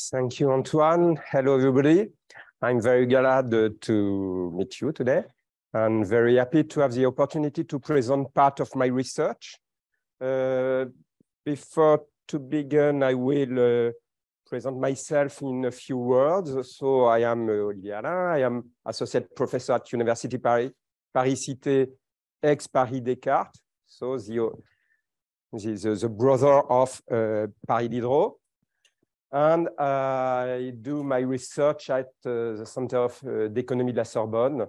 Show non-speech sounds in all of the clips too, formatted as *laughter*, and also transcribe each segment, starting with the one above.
Thank you, Antoine. Hello, everybody. I'm very glad to meet you today and very happy to have the opportunity to present part of my research. Uh, before to begin, I will uh, present myself in a few words. So I am uh, Olivier Allain. I am associate professor at University Paris, Paris Cité, ex-Paris Descartes. So the, the, the brother of uh, Paris Diderot and I do my research at uh, the Center of uh, d'Economie de la Sorbonne,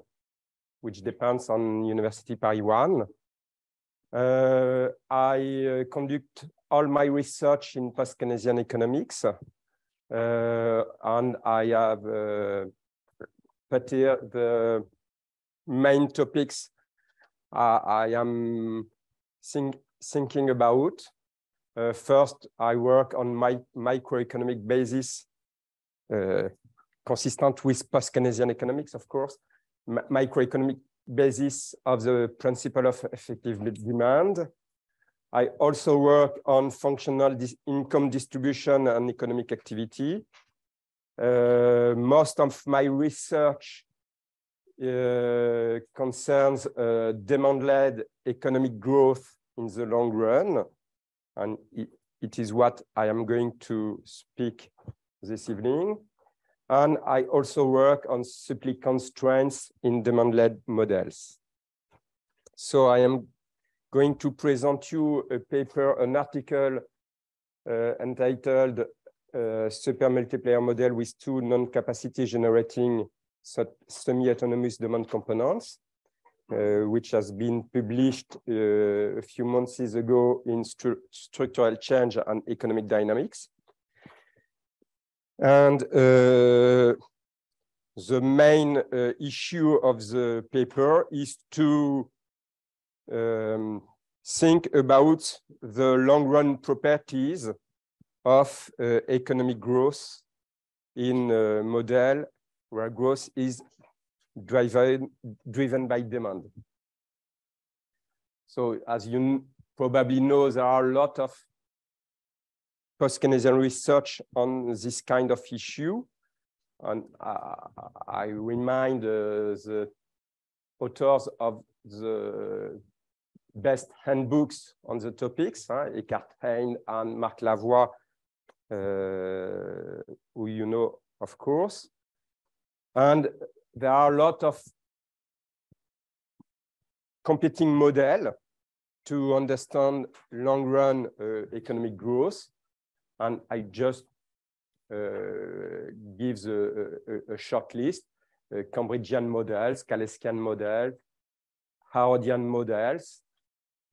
which depends on University Paris 1. Uh, I uh, conduct all my research in post-Keynesian economics, uh, and I have uh, put here the main topics I am think, thinking about. Uh, first, I work on my microeconomic basis uh, consistent with post-Keynesian economics, of course, M microeconomic basis of the principle of effective demand. I also work on functional dis income distribution and economic activity. Uh, most of my research uh, concerns uh, demand-led economic growth in the long run and it, is what I am going to speak this evening. And I also work on supply constraints in demand-led models. So I am going to present you a paper, an article uh, entitled uh, Super Multiplier Model with two non-capacity generating semi-autonomous demand components. Uh, which has been published uh, a few months ago in stru Structural Change and Economic Dynamics. And uh, the main issue of the paper is to um, think about the long run properties of uh, economic growth in a model where growth is driven, driven by demand. So as you probably know, there are a lot of post-Keynesian research on this kind of issue. And I remind uh, the authors of the best handbooks on the topics, huh? Eckhart and Marc Lavoie, uh, who you know, of course. And there are a lot of competing model to understand long run uh, economic growth. And I just uh, give a, a, a, short list, uh, Cambridgian models, Kaleckian models, Harrodian models,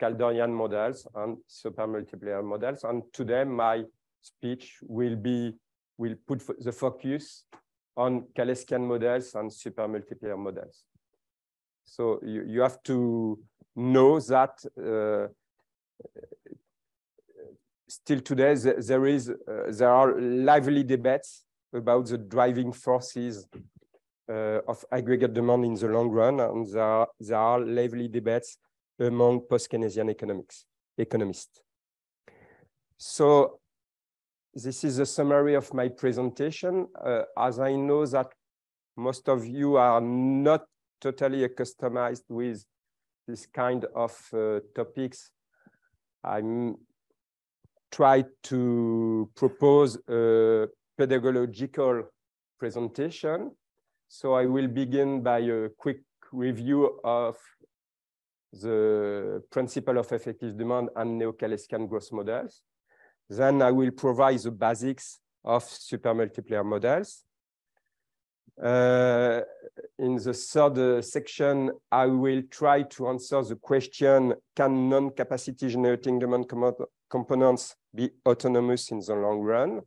Kaldorian models, and supermultiplier models. And today my speech will be, will put the focus on Kaleckian models and super multiplier models. So you, you have to know that uh, still today there is uh, there are lively debates about the driving forces uh, of aggregate demand in the long run, and there are, there are lively debates among post-Keynesian economics economists. So this is a summary of my presentation. Uh, as I know that most of you are not totally accustomed with this kind of uh, topics, I'm try to propose a pedagogical presentation. So I will begin by a quick review of the principle of effective demand and neo-Kaleckian growth models. Then I will provide the basics of supermultiplier models. Uh, in the third uh, section, I will try to answer the question, can non-capacity generating demand com components be autonomous in the long run?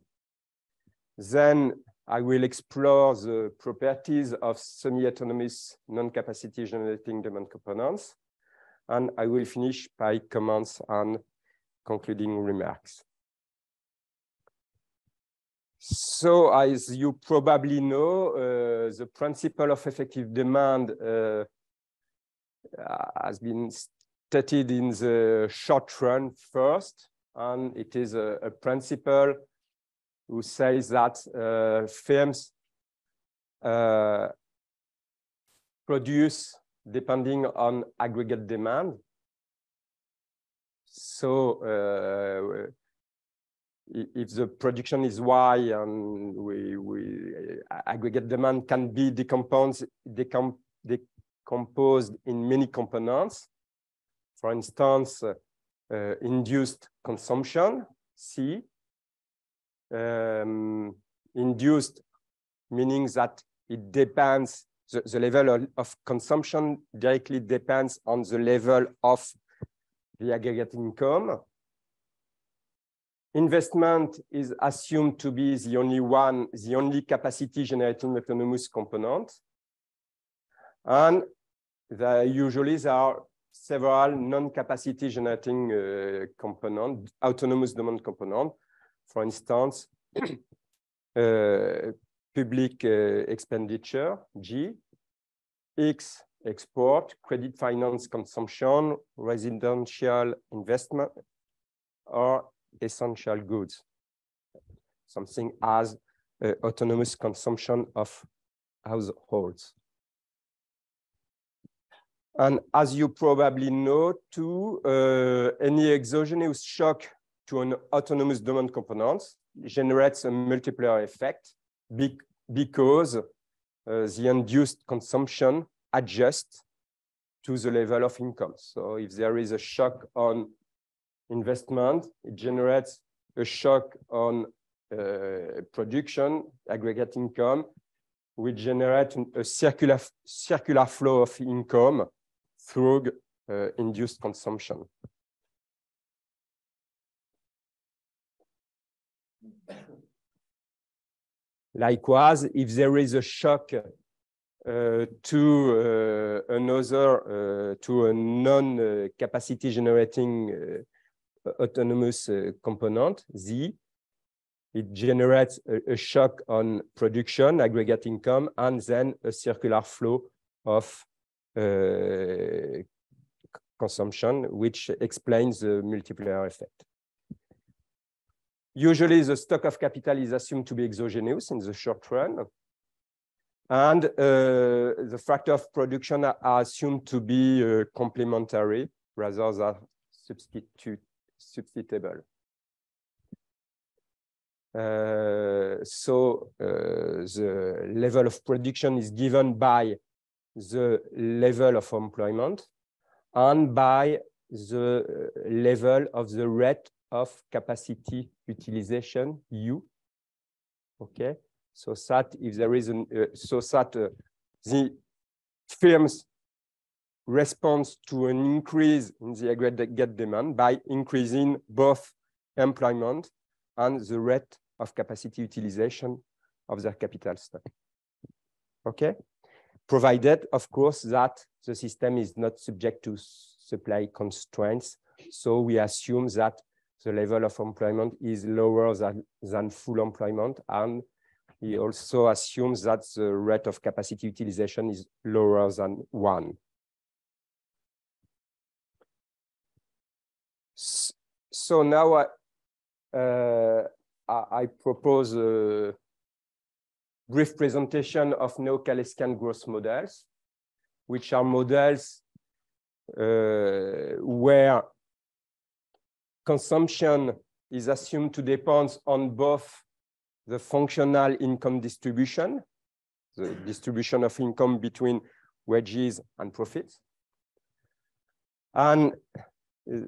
Then I will explore the properties of semi-autonomous non-capacity generating demand components. And I will finish by comments and concluding remarks. So as you probably know, uh, the principle of effective demand uh, has been studied in the short run first, and it is a, a principle who says that uh, firms uh, produce depending on aggregate demand. So uh, if the production is Y and we, we aggregate demand can be decomposed, decom decomposed in many components. For instance, uh, uh, induced consumption, C, um, induced meaning that it depends, the, the level of, consumption directly depends on the level of the aggregate income. Investment is assumed to be the only one, the only capacity generating autonomous component. And there usually there are several non-capacity generating uh, component, autonomous demand component. For instance, *clears throat* uh, public uh, expenditure, G, X, export, credit finance consumption, residential investment, or essential goods, something as uh, autonomous consumption of households. And as you probably know, too, uh, any exogenous shock to an autonomous demand component generates a multiplier effect be because uh, the induced consumption adjusts to the level of income. So if there is a shock on investment, it generates a shock on uh, production, aggregate income, which generate a circular, circular flow of income through uh, induced consumption. Likewise, if there is a shock uh, to uh, another, uh, to a non-capacity generating uh, autonomous uh, component, Z, it generates a, a, shock on production, aggregate income, and then a circular flow of uh, consumption, which explains the multiplier effect. Usually the stock of capital is assumed to be exogenous in the short run. And uh, the factor of production are assumed to be uh, complementary rather than substitute, substitutable. Uh, so uh, the level of production is given by the level of employment and by the uh, level of the rate of capacity utilization, U. Okay, so that if there is an, uh, so that uh, the firms responds to an increase in the aggregate demand by increasing both employment and the rate of capacity utilization of their capital stock. Okay, provided, of course, that the system is not subject to supply constraints. So we assume that the level of employment is lower than, than full employment. And we also assume that the rate of capacity utilization is lower than one. So now I, uh, I propose a brief presentation of neo-Kaleckian growth models, which are models uh, where consumption is assumed to depend on both the functional income distribution, the distribution of income between wages and profits. And uh,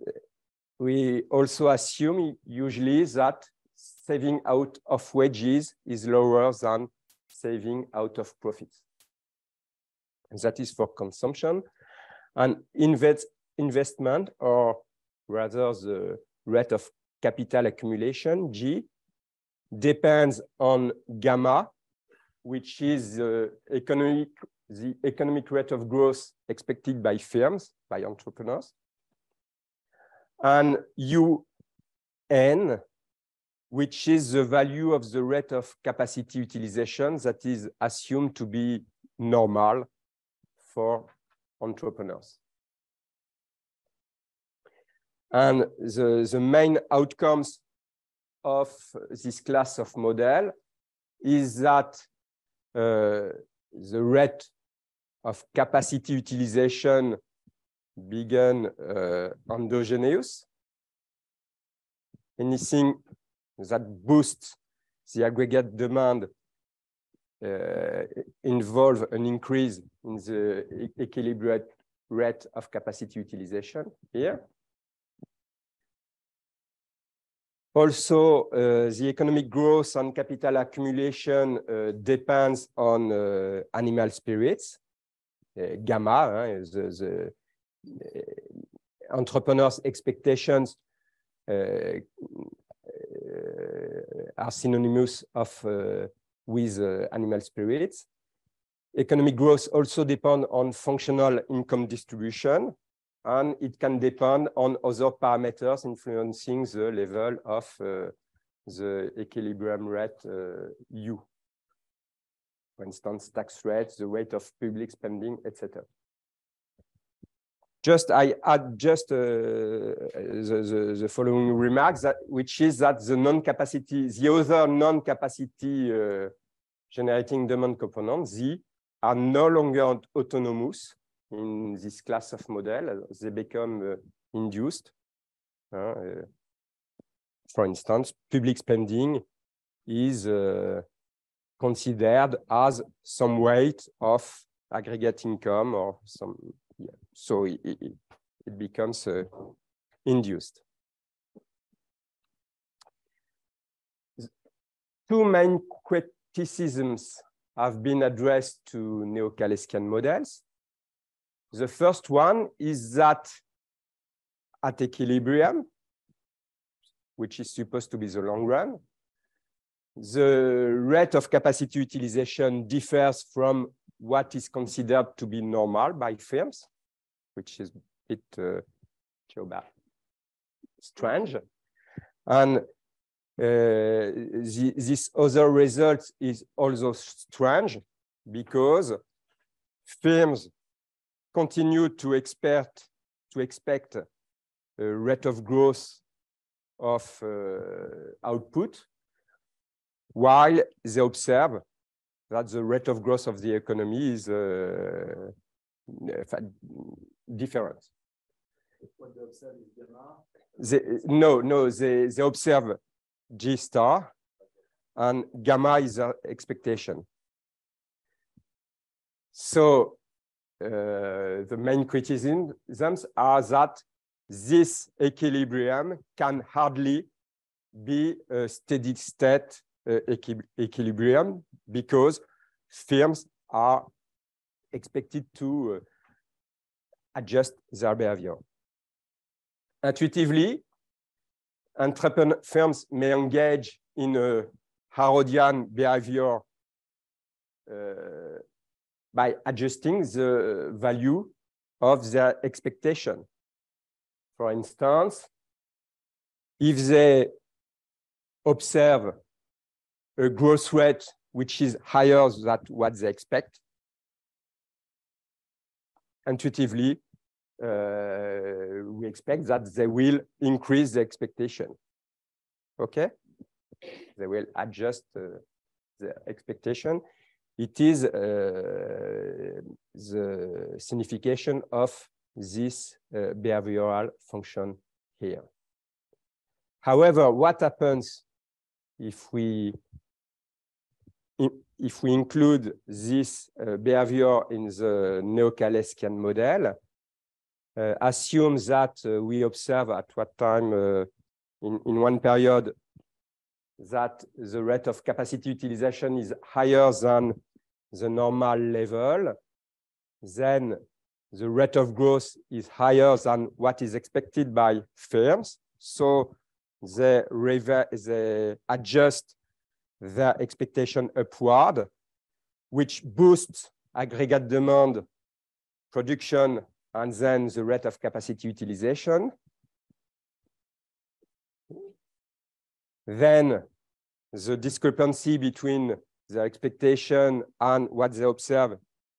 we also assume usually that saving out of wages is lower than saving out of profits. And that is for consumption. And invest, investment, or rather the rate of capital accumulation, G, depends on gamma, which is the economic, the economic rate of growth expected by firms, by entrepreneurs. And UN, which is the value of the rate of capacity utilization that is assumed to be normal for entrepreneurs. And the, the main outcomes of this class of model is that uh, the rate of capacity utilization began uh, endogenous. Anything that boosts the aggregate demand uh, involve an increase in the equilibrium rate of capacity utilization here. Also, uh, the economic growth and capital accumulation uh, depends on uh, animal spirits, uh, gamma, the, the uh, entrepreneurs' expectations uh, are synonymous of with animal spirits. Economic growth also depends on functional income distribution, and it can depend on other parameters influencing the level of uh, the equilibrium rate uh, U. For instance, tax rates, the rate of public spending, etc. Just I add just uh, the, the, the, following remarks, that, which is that the non-capacity, the other non-capacity uh, generating demand components, Z, are no longer autonomous in this class of model. They become uh, induced. Uh, for instance, public spending is uh, considered as some weight of aggregate income or some, so it, it, becomes uh, induced. Two main criticisms have been addressed to neo-Kaleckian models. The first one is that at equilibrium, which is supposed to be the long run, the rate of capacity utilization differs from what is considered to be normal by firms, which is a bit uh, strange. And uh, the, this other result is also strange because firms continue to expect to expect a rate of growth of uh, output, while they observe that the rate of growth of the economy is uh, different. What they observe is gamma? They, no, no, they, they observe G star, and gamma is their expectation. So uh, the main criticisms are that this equilibrium can hardly be a steady state uh, equi equilibrium because firms are expected to uh, adjust their behavior. Intuitively, entrepreneur firms may engage in a Harrodian behavior uh, by adjusting the value of their expectation. For instance, if they observe a growth rate which is higher than what they expect, intuitively, uh, we expect that they will increase the expectation. Okay? They will adjust uh, the expectation it is uh, the signification of this uh, behavioral function here. However, what happens if we if we include this uh, behavior in the neo-Kaleckian model, uh, assume that uh, we observe at what time uh, in, in one period that the rate of capacity utilization is higher than the normal level, then the rate of growth is higher than what is expected by firms. So they, they adjust their expectation upward, which boosts aggregate demand, production, and then the rate of capacity utilization. Then the discrepancy between their expectation and what they observe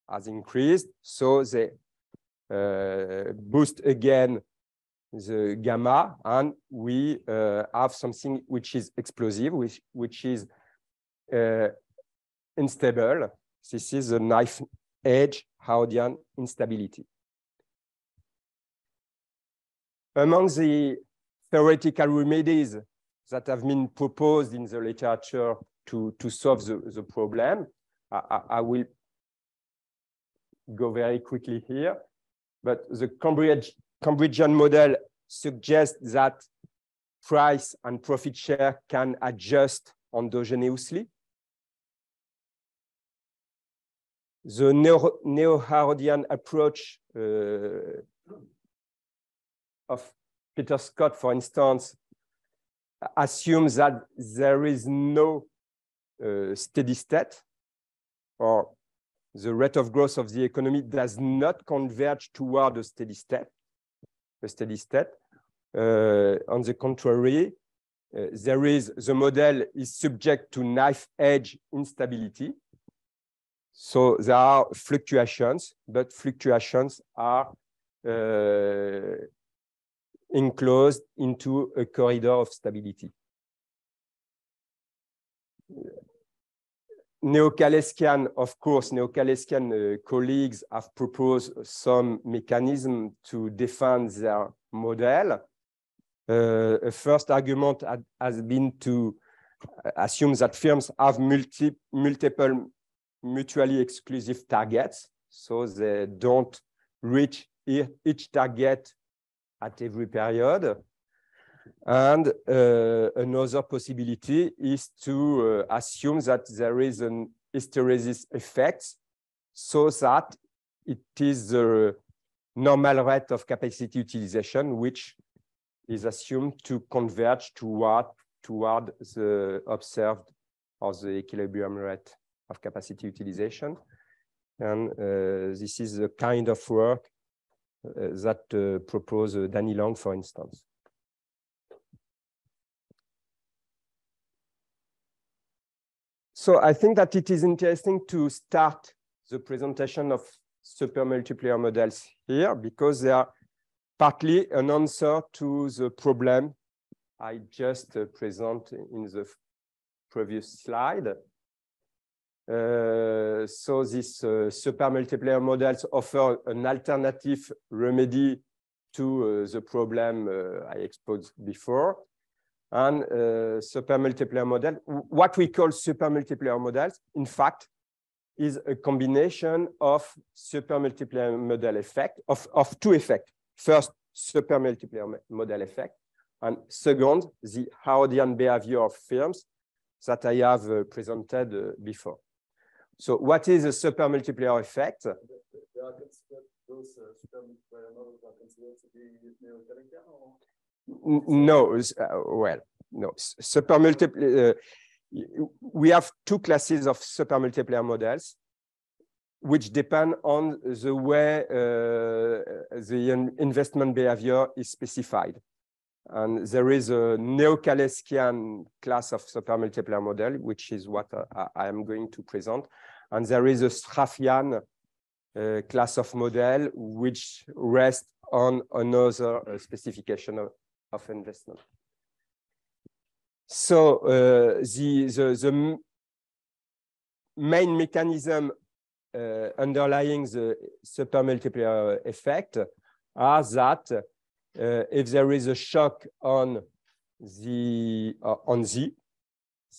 has increased. So they uh, boost again the gamma, and we uh, have something which is explosive, which, which is Uh, unstable. This is the knife edge Harrodian instability. Among the theoretical remedies that have been proposed in the literature to, to solve the, the problem, I, I will go very quickly here, but the Cambridge, Cambridgian model suggests that price and profit share can adjust endogenously. The neo-Harrodian approach uh, of Peter Skott, for instance, assumes that there is no uh, steady state or the rate of growth of the economy does not converge toward a steady state. A steady state. Uh, on the contrary, uh, there is the model is subject to knife edge instability. So there are fluctuations, but fluctuations are uh, enclosed into a corridor of stability. Neo-Kaleckian, of course, Neo-Kaleckian uh, colleagues have proposed some mechanism to defend their model. Uh, a first argument had, has been to assume that firms have multi, multiple mutually exclusive targets, so they don't reach each target at every period. And uh, another possibility is to uh, assume that there is an hysteresis effect so that it is the normal rate of capacity utilization, which is assumed to converge toward, toward the observed or the equilibrium rate of capacity utilization. And uh, this is the kind of work uh, that uh, propose uh, Danny Long, for instance. So I think that it is interesting to start the presentation of super multiplier models here because they are partly an answer to the problem I just uh, present in the previous slide. Uh, so these uh, super models offer an alternative remedy to uh, the problem uh, I exposed before and uh, super multiplier model. What we call super multiplier models, in fact, is a combination of super multiplier model effect, of, of two effects. First, super multiplier model effect, and second, the Harrodian behavior of firms that I have uh, presented uh, before. So what is a super multiplier effect? No, uh, well, no. Super multiplier. Uh, we have two classes of super multiplier models, which depend on the way uh, the investment behavior is specified. And there is a neo-Kaleckian class of super multiplier model, which is what uh, I am going to present. And there is a Sraffian uh, class of model, which rests on another uh, specification of, of investment. So uh, the, the, the main mechanism underlying the supermultiplier effect are that uh, if there is a shock on the uh, on Z,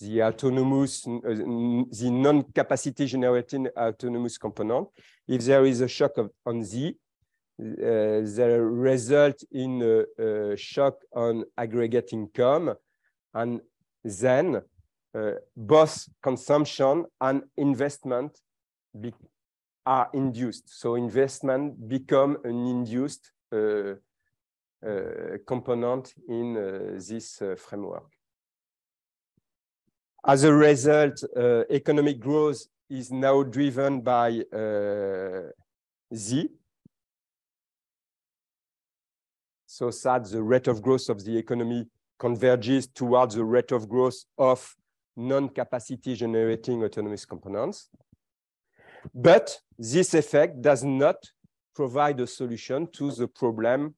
the autonomous, uh, the non-capacity generating autonomous component, if there is a shock of, on Z, uh, the result in a, a, shock on aggregate income, and then uh, both consumption and investment are induced. So investment become an induced uh, uh, component in uh, this framework. As a result, economic growth is now driven by Z, so that the rate of growth of the economy converges towards the rate of growth of non-capacity generating autonomous components. But this effect does not provide a solution to the problem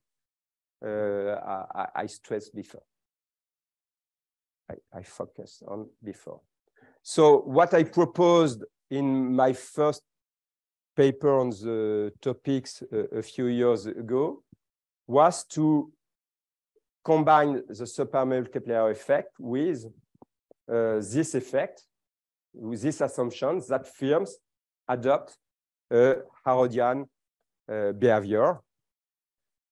I, I stressed before. I, I focused on before. So what I proposed in my first paper on the topics a, a few years ago was to combine the supermultiplier effect with uh, this effect, with this assumption that firms adopt a Harrodian uh, behavior.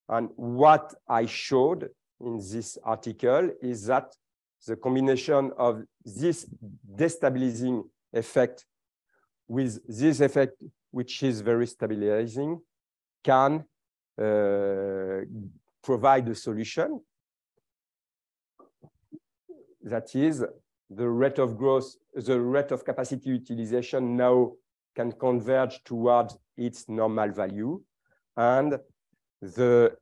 And what I showed in this article is that the combination of this destabilizing effect with this effect, which is very stabilizing, can uh, provide a solution. That is, the rate of growth, the rate of capacity utilization now can converge towards its normal value. And the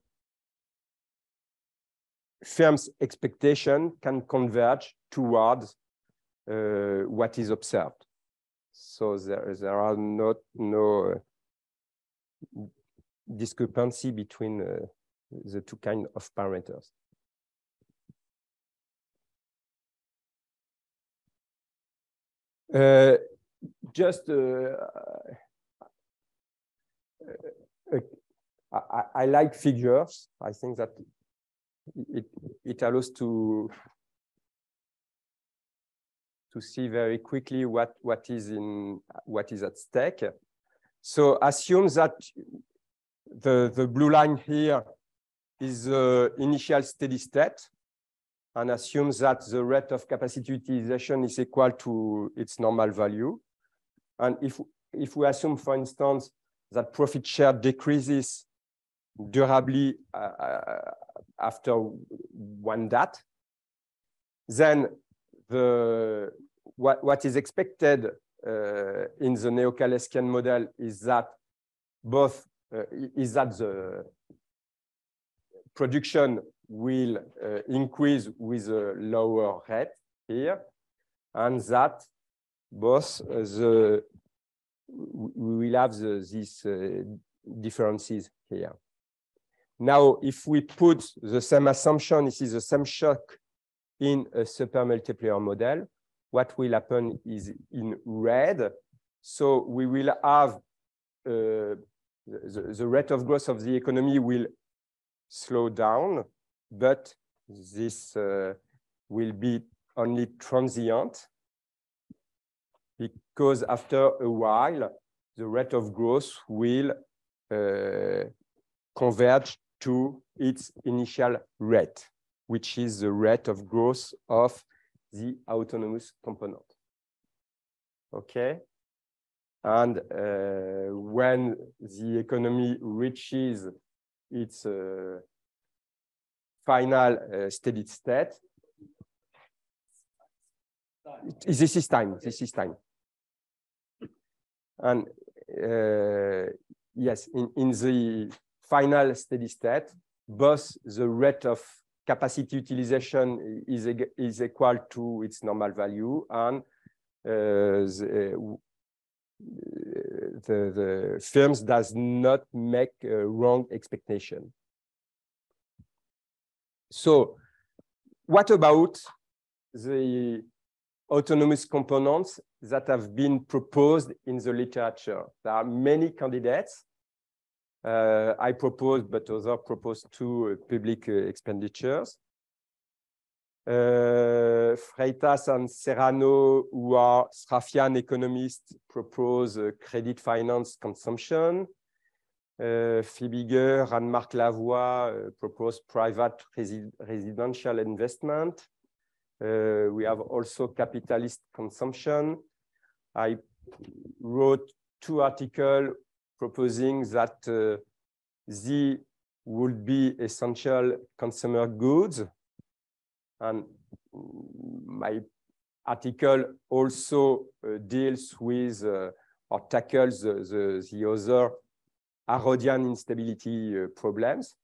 firm's expectation can converge towards uh, what is observed. So there, there are not no uh, discrepancy between uh, the two kind of parameters. Uh, just uh, uh, I, I, like figures. I think that it, it allows to to see very quickly what, what is in what is at stake. So assume that the, the blue line here is the initial steady state and assume that the rate of capacity utilization is equal to its normal value. And if, if we assume, for instance, that profit share decreases durably uh, uh after one dat, then the, what, what is expected uh, in the neo-Kaleckian model is that both uh, is that the production will uh, increase with a lower rate here, and that both uh, the we will have the, these uh, differences here. Now, if we put the same assumption, this is the same shock in a supermultiplier model, what will happen is in red. So we will have uh, the, the rate of growth of the economy will slow down, but this uh, will be only transient because after a while, the rate of growth will uh, converge to its initial rate, which is the rate of growth of the autonomous component. Okay? And uh, when the economy reaches its uh, final uh, steady state, this is time, this is time. And uh, yes, in, in the final steady state, both the rate of capacity utilization is, is equal to its normal value and uh, the, the, the, firms does not make wrong expectation. So what about the autonomous components that have been proposed in the literature? There are many candidates. Uh, I proposed, but others proposed two uh, public uh, expenditures. Uh, Freitas and Serrano, who are Sraffian economists, propose credit finance consumption. Uh, Fiebiger and Marc Lavoie uh, propose private resi residential investment. Uh, we have also capitalist consumption. I wrote two articles proposing that uh, Z would be essential consumer goods. And my article also uh, deals with uh, or tackles the, the, the other Harrodian instability uh, problems.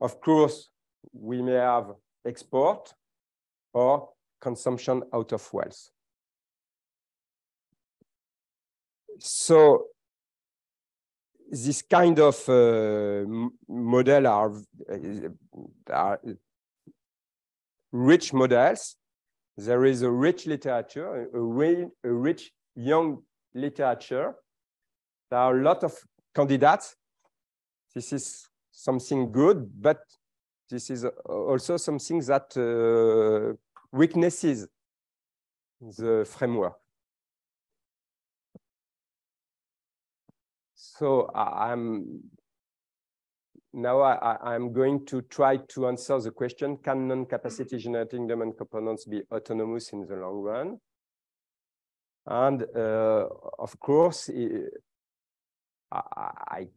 Of course, we may have export or consumption out of wealth. So this kind of uh, model are, are rich models. There is a rich literature, a, a rich young literature. There are a lot of candidates. This is something good, but this is also something that uh, weaknesses the framework. So I'm now I, am going to try to answer the question, can non-capacity generating domain components be autonomous in the long run? And uh, of course, I, I,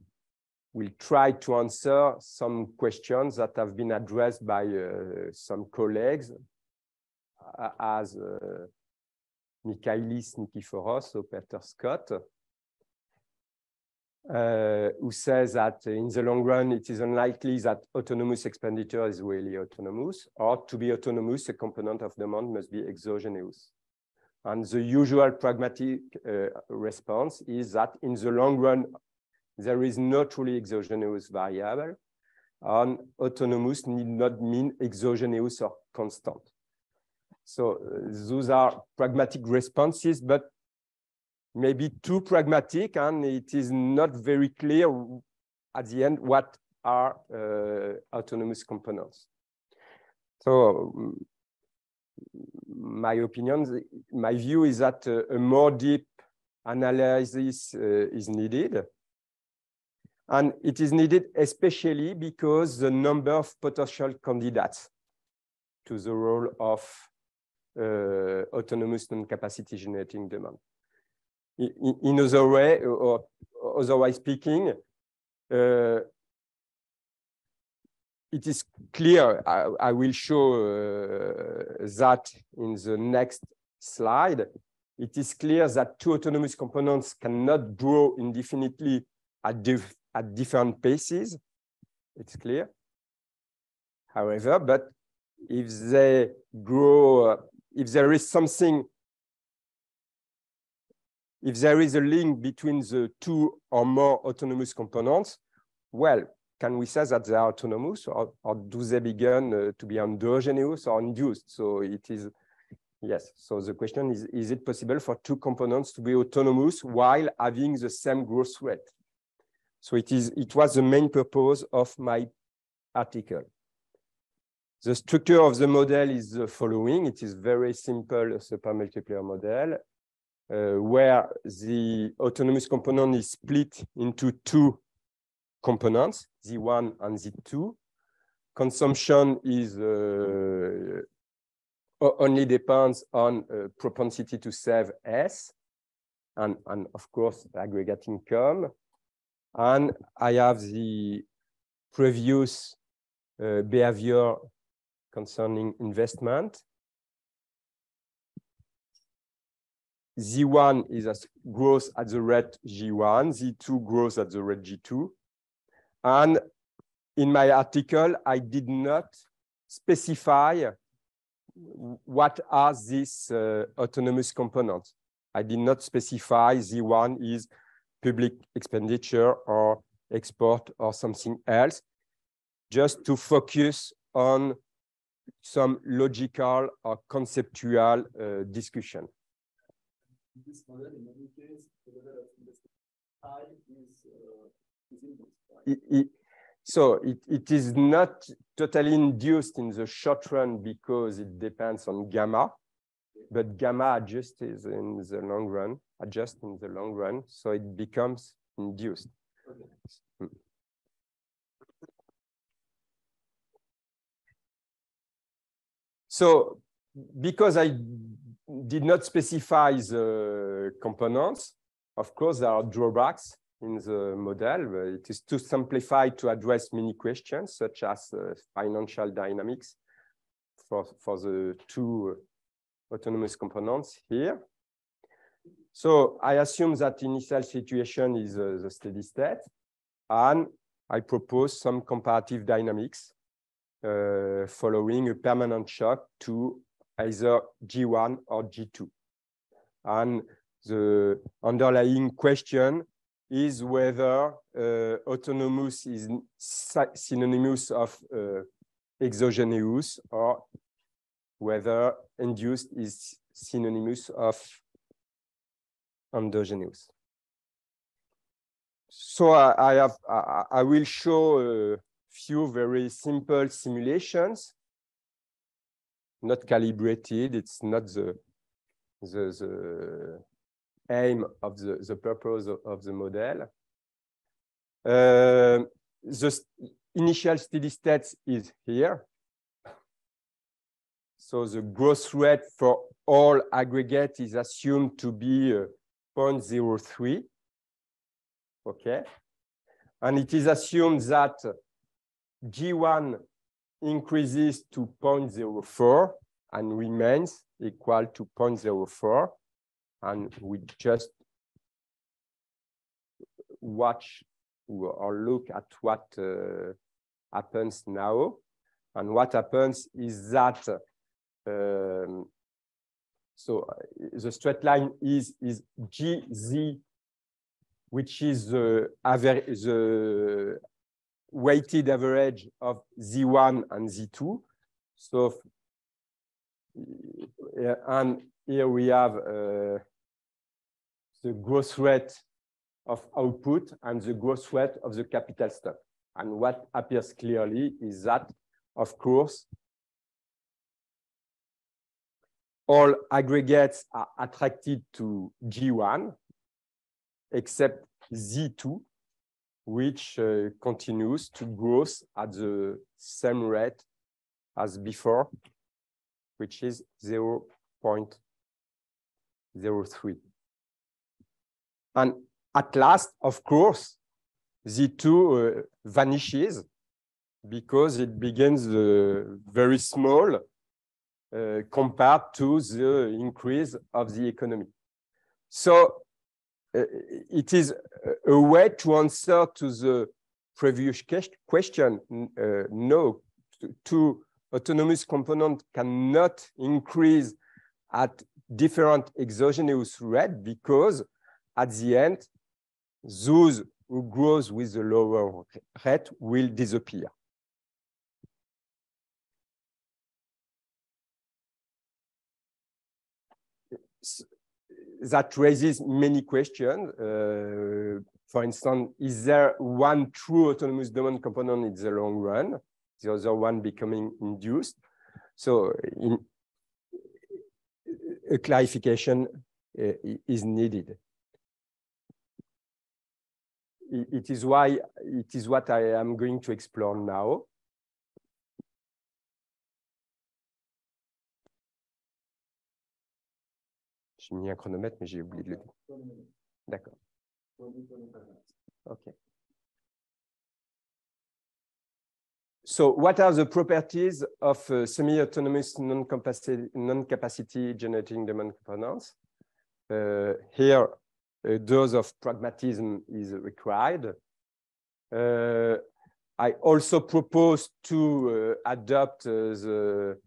will try to answer some questions that have been addressed by uh, some colleagues as uh, Nikiforos or Peter Skott, uh, who says that in the long run, it is unlikely that autonomous expenditure is really autonomous, or to be autonomous, a component of demand must be exogenous. And the usual pragmatic uh, response is that in the long run, there is no truly exogenous variable, and autonomous need not mean exogenous or constant. So uh, those are pragmatic responses, but maybe too pragmatic, and it is not very clear at the end what are uh, autonomous components. So um, my opinion, my view is that uh, a more deep analysis uh, is needed. And it is needed especially because the number of potential candidates to the role of uh, autonomous non-capacity generating demand in, in other way, or otherwise speaking, uh, it is clear, I, I will show uh, that in the next slide, it is clear that two autonomous components cannot grow indefinitely at, at different paces. It's clear. However, but if they grow, uh, if there is something if there is a link between the two or more autonomous components, well, can we say that they are autonomous or, or do they begin uh, to be endogenous or induced? So it is, yes. So the question is, is it possible for two components to be autonomous while having the same growth rate? So it, is, it was the main purpose of my article. The structure of the model is the following. It is very simple supermultiplier model uh, where the autonomous component is split into two components, Z1 and Z2. Consumption is uh, only depends on uh, propensity to save S, and, and of course, aggregate income. And I have the previous uh, behavior concerning investment. Z1 is as grows at the rate G1, Z2 grows at the rate G2. And in my article, I did not specify what are these uh, autonomous components. I did not specify Z1 is public expenditure or export or something else, just to focus on some logical or conceptual uh, discussion this model, in any case, the level of is, uh, is so it, it is not totally induced in the short run because it depends on gamma, but gamma adjusts in the long run, adjusts in the long run, so it becomes induced. Okay. So because I did not specify the components. Of course, there are drawbacks in the model. It is too simplified to address many questions, such as uh, financial dynamics for, for the two autonomous components here. So I assume that initial situation is uh, the steady state, and I propose some comparative dynamics following a permanent shock to either G1 or G2. And the underlying question is whether uh, autonomous is synonymous of uh, exogenous or whether induced is synonymous of endogenous. So I, I have I, I, will show a few very simple simulations, not calibrated. It's not the the, the aim of the, the purpose of, of the model. Uh, the initial steady state is here. So the growth rate for all aggregate is assumed to be uh, 0.03. Okay. And it is assumed that G1 increases to 0.04 and remains equal to 0.04 and we just watch or look at what uh, happens now. And what happens is that, um, so uh, the straight line is, is GZ, which is the, the weighted average of Z1 and Z2. So, and here we have uh, the growth rate of output and the growth rate of the capital stock. And what appears clearly is that, of course, all aggregates are attracted to G1, except Z2, which uh, continues to grow at the same rate as before, which is 0 0.03. And at last, of course, Z2 uh, vanishes because it begins uh, very small uh, compared to the increase of the economy. So it is a way to answer to the previous question, uh, no, two autonomous component cannot increase at different exogenous rate because at the end, those who grows with the lower rate will disappear. That raises many questions. Uh, for instance, is there one true autonomous domain component in the long run, the other one becoming induced? So in, a clarification uh, is needed. It is why it is what I am going to explore now. J'ai mis un chronomètre, mais j'ai oublié de le dire. D'accord. OK. So what are the properties of uh, semi-autonomous non-capacity non generating demand components? Uh, here, a dose of pragmatism is required. Uh, I also propose to uh, adopt uh, the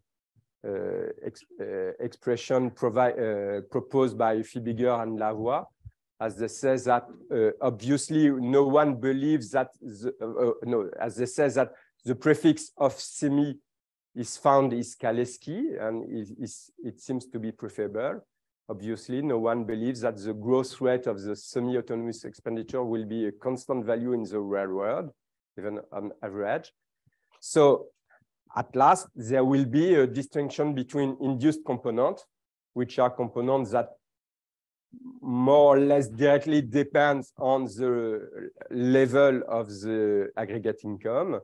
Uh, ex uh, expression uh, proposed by Fiebiger and Lavoie, as they say that obviously no one believes that, the, no, as they say that the prefix of semi is found is Kalecki, and it seems to be preferable. Obviously, no one believes that the growth rate of the semi-autonomous expenditure will be a constant value in the real world, even on average. So at last, there will be a distinction between induced components, which are components that more or less directly depends on the level of the aggregate income,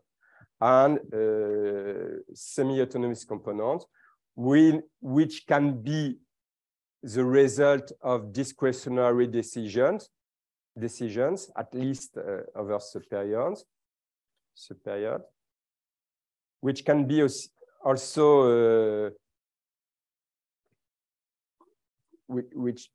and uh, semi-autonomous components, which can be the result of discretionary decisions, decisions at least uh, over periods, period, which can be also uh, which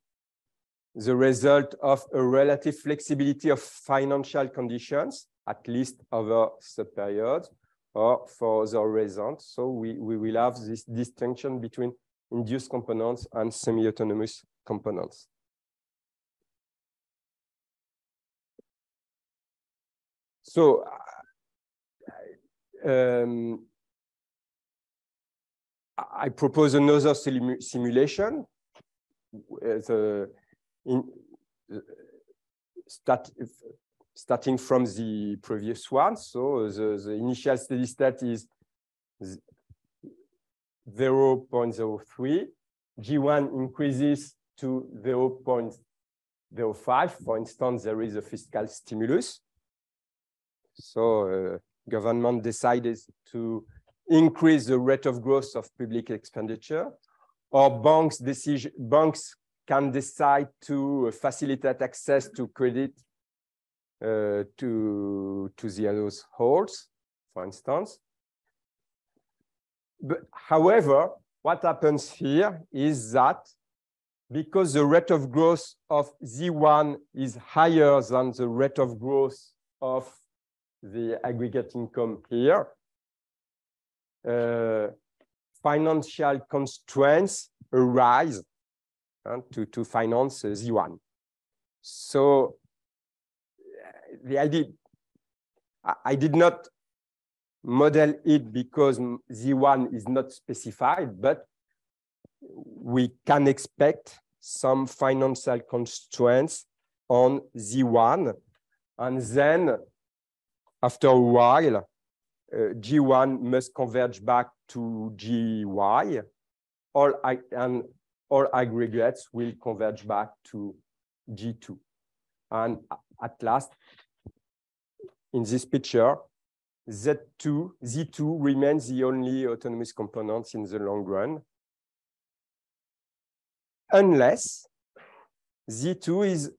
the result of a relative flexibility of financial conditions at least over subperiods or for other reasons. So we, we will have this distinction between induced components and semi-autonomous components. so um, I propose another simu simulation. The, in, start, starting from the previous one. So the, the initial steady state is 0 0.03. G1 increases to 0 0.05. For instance, there is a fiscal stimulus. So uh, government decided to increase the rate of growth of public expenditure, or banks, decision, banks can decide to facilitate access to credit uh, to, to the households, for instance. But however, what happens here is that because the rate of growth of Z1 is higher than the rate of growth of the aggregate income here, uh, financial constraints arise uh, to, to finance uh, Z1. So the idea, I, I did not model it because Z1 is not specified, but we can expect some financial constraints on Z1. And then after a while, uh, G1 must converge back to GY, all, and all aggregates will converge back to G2. And at last, in this picture, Z2, Z2 remains the only autonomous component in the long run, unless Z2 is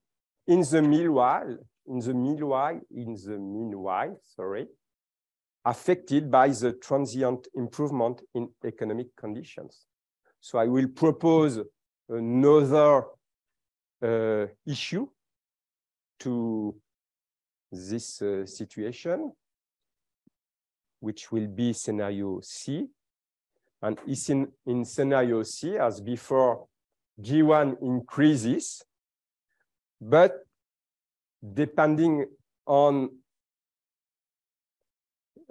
in the meanwhile, in the meanwhile, in the meanwhile, sorry, affected by the transient improvement in economic conditions. So I will propose another uh, issue to this uh, situation, which will be scenario C. And in, in scenario C, as before, G1 increases, but depending on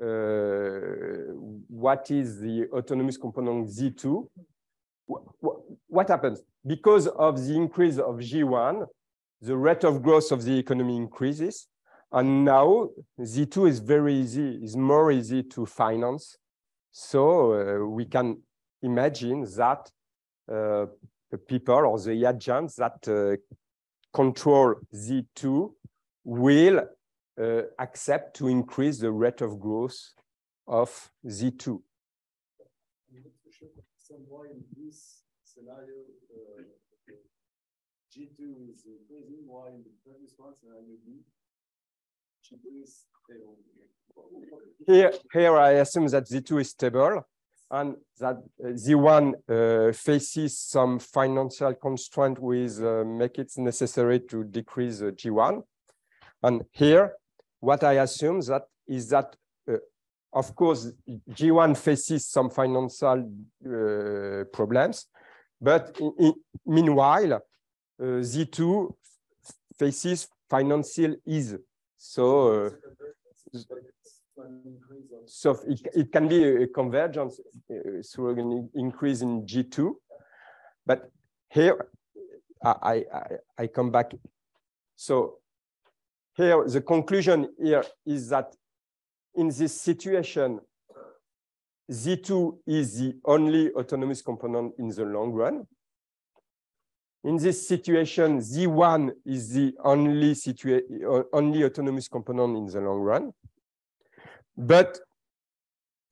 uh, what is the autonomous component Z2, what happens? Because of the increase of G1, the rate of growth of the economy increases. And now Z2 is very easy, is more easy to finance. So uh, we can imagine that uh, the people or the agents that uh, control Z2 will uh, accept to increase the rate of growth of Z2. Scenario, uh, G2 is increasing, while in the previous one, scenario B, G2 is stable. Here, here I assume that Z2 is stable and that uh, Z1 uh, faces some financial constraint with uh, make it necessary to decrease uh, G1. And here, what I assume that is that, uh, of course, G1 faces some financial uh, problems, but in, in, meanwhile, uh, Z2 faces financial ease. So, uh, so it, it can be a convergence uh, through an increase in G2. But here, I, I, I come back. So here, the conclusion here is that in this situation, Z2 is the only autonomous component in the long run. In this situation, Z1 is the only, only autonomous component in the long run. But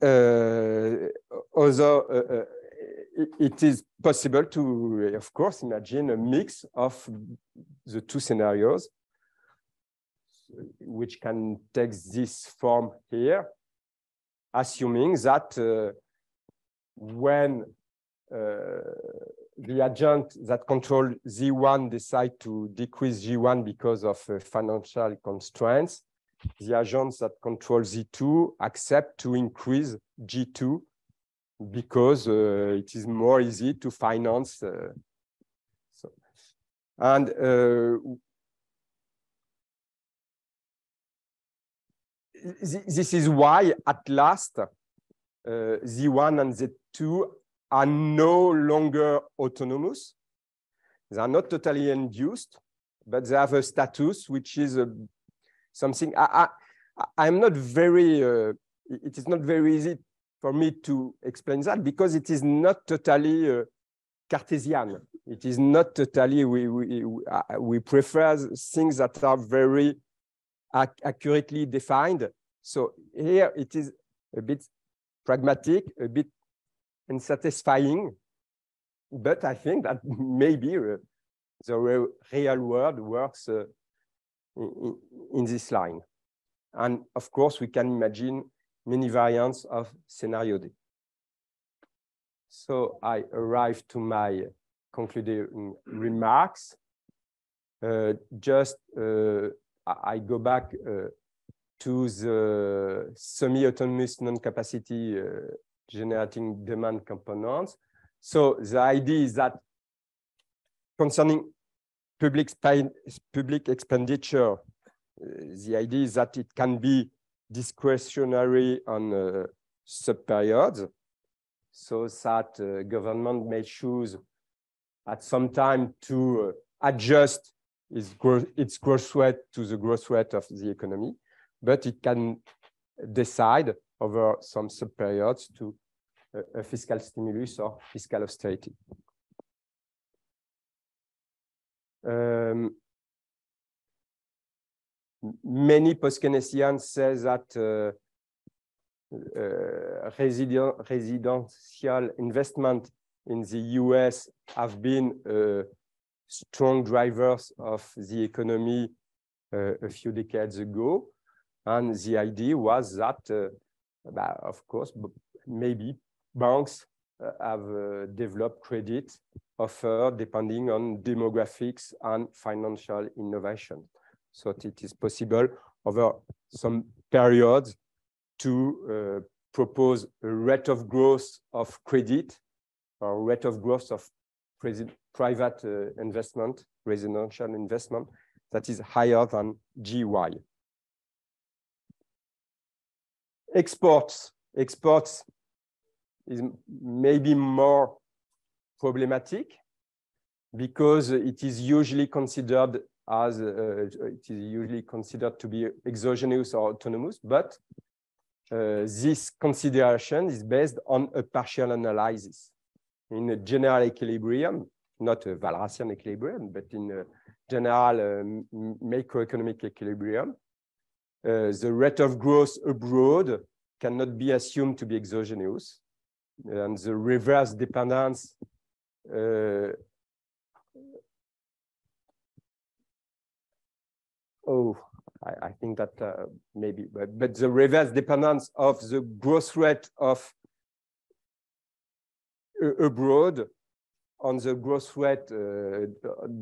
uh, although uh, uh, it is possible to, of course, imagine a mix of the two scenarios which can take this form here, assuming that uh, when uh, the agent that control Z1 decide to decrease G1 because of uh, financial constraints, the agents that control Z2 accept to increase G2 because uh, it is more easy to finance. Uh, so, and uh, this is why at last uh, Z1 and Z2 are no longer autonomous. They are not totally induced, but they have a status which is a, something I, I, am not very, uh, it is not very easy for me to explain that because it is not totally uh, Cartesian. It is not totally, we, we, we prefer things that are very ac accurately defined. So here it is a bit pragmatic, a bit unsatisfying, but I think that *laughs* maybe uh, the real, real world works uh, in, in, this line. And of course, we can imagine many variants of scenario D. So I arrive to my concluding remarks. Uh, just uh, I go back uh, to the semi-autonomous non-capacity uh, generating demand components. So the idea is that concerning public, public expenditure, uh, the idea is that it can be discretionary on uh, sub-periods, so that uh, government may choose at some time to uh, adjust growth, its growth rate to the growth rate of the economy, but it can decide over some sub-periods to a fiscal stimulus or fiscal austerity. Um, many post-Keynesians say that uh, uh, resident, residential investment in the US have been uh, strong drivers of the economy uh, a few decades ago. And the idea was that, uh, of course, maybe banks uh, have developed credit offer depending on demographics and financial innovation. So it is possible over some periods to uh, propose a rate of growth of credit or rate of growth of private uh, investment, residential investment, that is higher than GY. Exports. Exports is maybe more problematic because it is usually considered as uh, it is usually considered to be exogenous or autonomous, but uh, this consideration is based on a partial analysis. In a general equilibrium, not a Walrasian equilibrium, but in a general uh, macroeconomic equilibrium, uh, the rate of growth abroad cannot be assumed to be exogenous and the reverse dependence uh, oh I, I, think that uh, maybe but, but the reverse dependence of the growth rate of uh, abroad on the growth rate uh,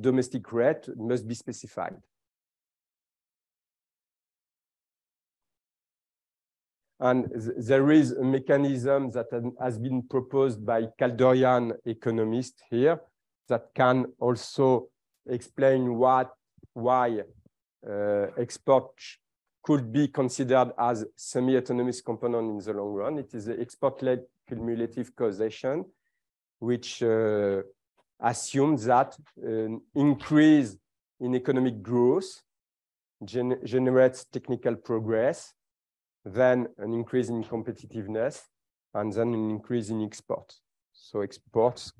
domestic rate must be specified And there is a mechanism that has been proposed by Kaldorian economists here that can also explain what, why uh, export could be considered as semi-autonomous component in the long run. It is the export-led cumulative causation, which uh, assumes that an increase in economic growth gen generates technical progress then an increase in competitiveness, and then an increase in exports. So exports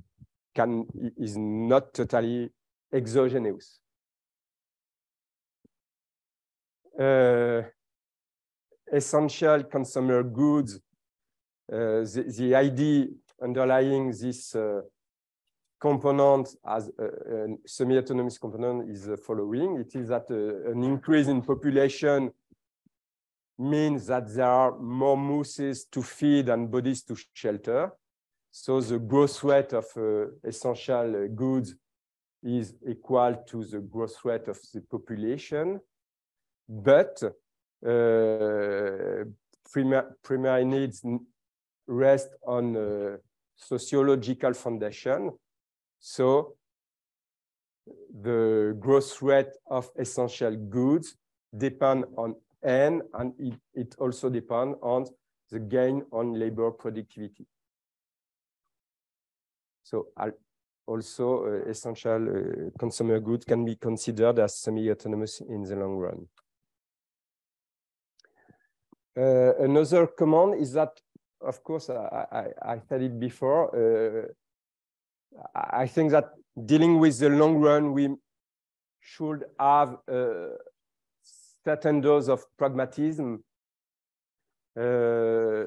can is not totally exogenous. Uh, essential consumer goods, uh, the, the, idea underlying this uh, component as a, a semi-autonomous component is the following. It is that uh, an increase in population means that there are more mousses to feed and bodies to shelter. So the growth rate of uh, essential goods is equal to the growth rate of the population. But uh, primary, needs rest on uh, sociological foundation. So the growth rate of essential goods depend on N, and it, it also depends on the gain on labor productivity. So also uh, essential uh, consumer goods can be considered as semi-autonomous in the long run. Uh, another command is that, of course, I, I, I said it before, uh, I think that dealing with the long run, we should have a certain dose of pragmatism uh,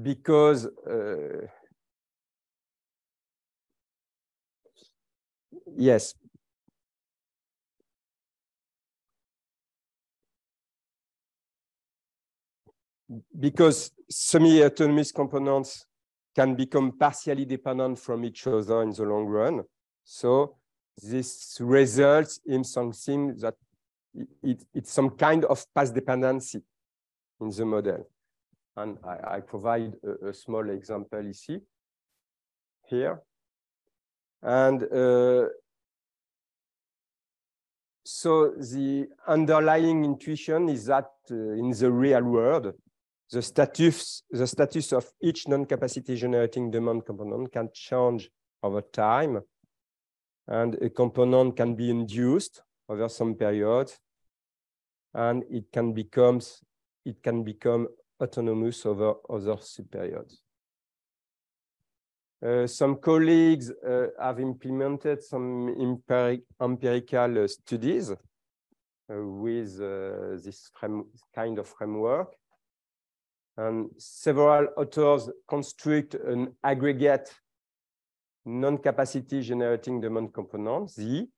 because uh, yes. Because semi-autonomous components can become partially dependent from each other in the long run. So this results in something that it, it's some kind of path dependency in the model. And I, I provide a, a, small example ici, here. And uh, so the underlying intuition is that uh, in the real world, the status, the status of each non-capacity generating demand component can change over time. And a component can be induced over some period, and it can become, it can become autonomous over other subperiods. Uh, some colleagues uh, have implemented some empiric, empirical uh, studies with uh, this frame, kind of framework. And several authors construct an aggregate non-capacity generating demand component, Z,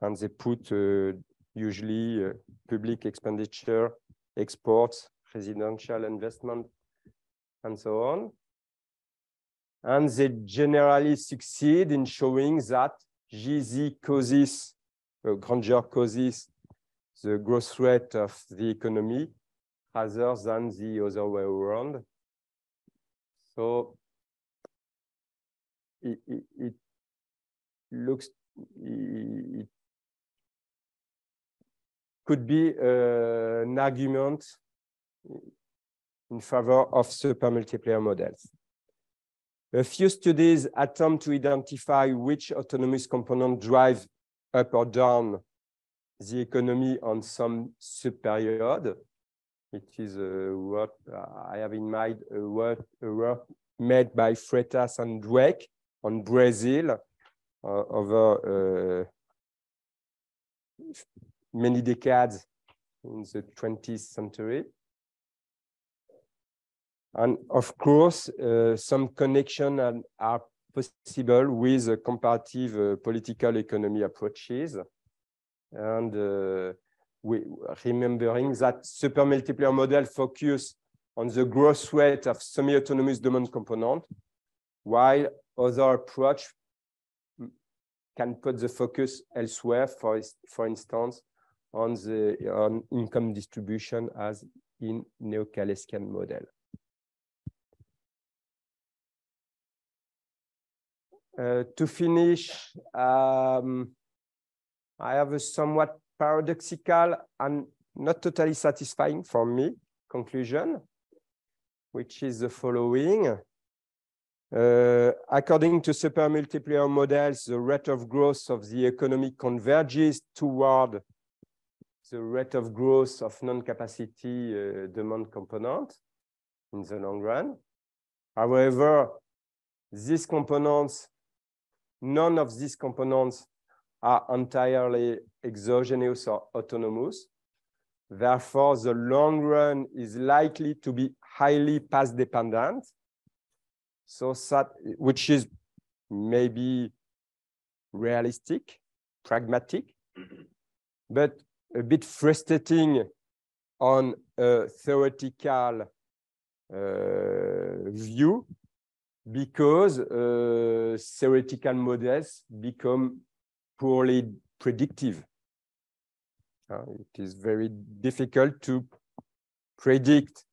and they put uh, usually uh, public expenditure, exports, residential investment, and so on. And they generally succeed in showing that GZ causes, uh, Granger causes the growth rate of the economy rather than the other way around. So it, it, it looks, it could be uh, an argument in favor of supermultiplier models. A few studies attempt to identify which autonomous component drive up or down the economy on some subperiod. It is a work I have in mind, a work, a work made by Freitas and Dweck on Brazil uh, over uh, many decades in the 20th century. And of course, uh, some connection are, are, possible with uh, comparative uh, political economy approaches. And uh, we, remembering that supermultiplier model focus on the growth rate of semi-autonomous demand component, while other approach can put the focus elsewhere, for, for instance, on the on income distribution as in neo-Kaleckian model. Uh, to finish, um, I have a somewhat paradoxical and not totally satisfying for me conclusion, which is the following. Uh, according to supermultiplier models, the rate of growth of the economy converges toward the rate of growth of non-capacity uh, demand component in the long run. However, these components none of these components are entirely exogenous or autonomous. Therefore, the long run is likely to be highly path dependent. So that, which is maybe realistic, pragmatic, but a bit frustrating on a theoretical uh, view because uh, theoretical models become poorly predictive. Uh, it is very difficult to predict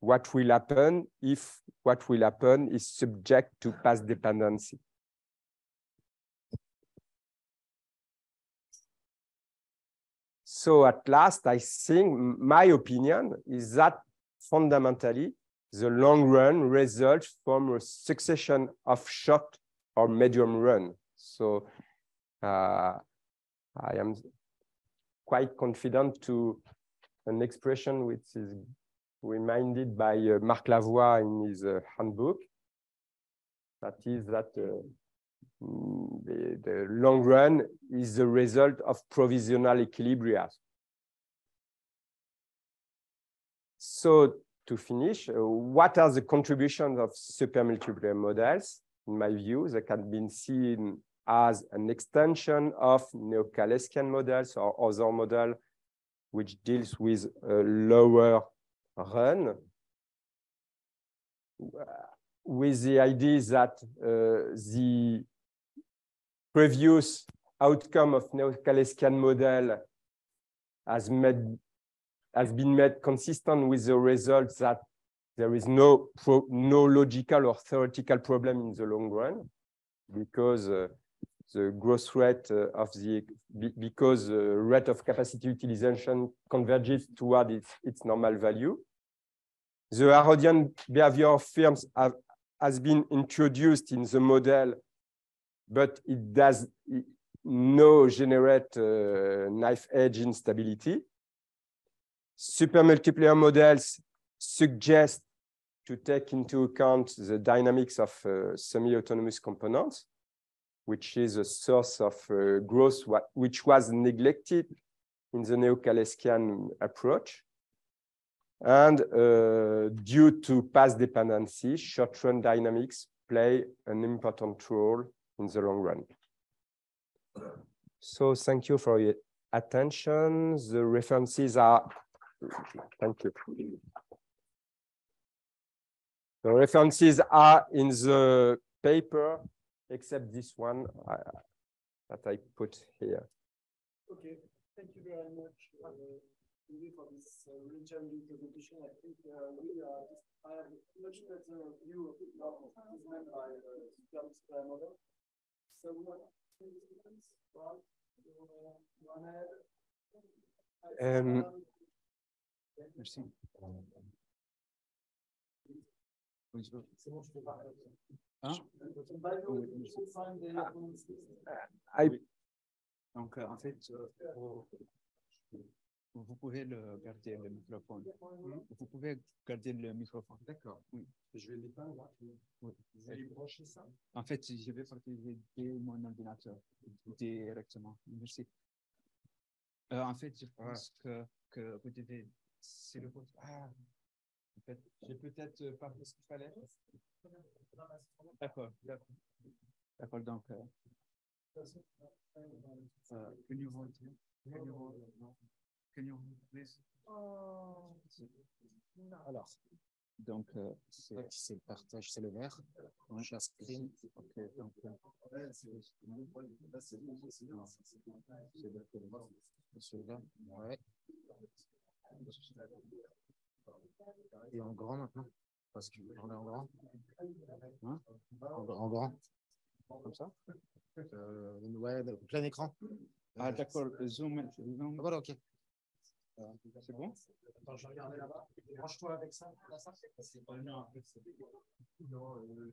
what will happen if what will happen is subject to past dependency. So at last, I think my opinion is that fundamentally the long run results from a succession of short or medium run. So I am quite confident to an expression which is reminded by uh, Marc Lavoie in his uh, handbook. That is that uh, the, the, long run is the result of provisional equilibria. So to finish, uh, what are the contributions of supermultiplier models? In my view, they can be seen as an extension of neo-Kaleckian models or other model which deals with a lower run. With the idea that uh, the previous outcome of neo-Kaleckian model has has been made consistent with the results that there is no pro, no logical or theoretical problem in the long run because uh, the growth rate uh, of the because the rate of capacity utilization converges toward its, its normal value. The Harrodian behavior of firms have, has been introduced in the model, but it does no generate uh, knife edge instability. Supermultiplier models suggest to take into account the dynamics of uh, semi-autonomous components, which is a source of uh, growth which was neglected in the neo-Kaleckian approach. And uh, due to past dependency, short-run dynamics play an important role in the long run. So thank you for your attention. The references are, thank you. The references are in the paper except this one uh, that I put here. Okay, thank you very much uh, for this uh, really challenging presentation. I think uh, we uh, I have a much better view of what is meant by the uh, square model. So what students, Ralph, you want to ahead? Um, Merci. Hein? I, Donc, euh, en fait, euh, vous pouvez le garder le microphone. Vous pouvez garder le microphone. D'accord. Oui. Je vais l'éteindre. Oui. Vous allez brancher ça. En fait, je vais partager de mon ordinateur directement. Merci. Euh, en fait, je pense que, que vous devez. C'est le. Ah, j'ai peut-être pas fait ce qu'il fallait. D'accord, d'accord. D'accord, donc. Euh, uh, can you hold here? Can you hold? Can you hold, please? Oh. Alors, donc, euh, c'est le partage, c'est le vert. On la screen. Ok, donc. Euh, c'est celui-là. Ouais. Et en grand maintenant Parce qu'on est en grand hein? En, en, grand Comme ça? Euh, Ouais, plein écran. Ah, d'accord, zoom. zoom. Voilà, ok. Euh, c'est bon? Attends, je vais regarder là-bas. Branche-toi avec ça. Là, ça c'est pas bien. Non, le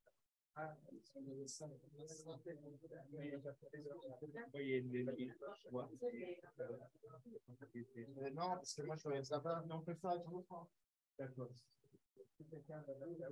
Non, parce que moi je ça pas. Mais on peut faire. D'accord. Euh, à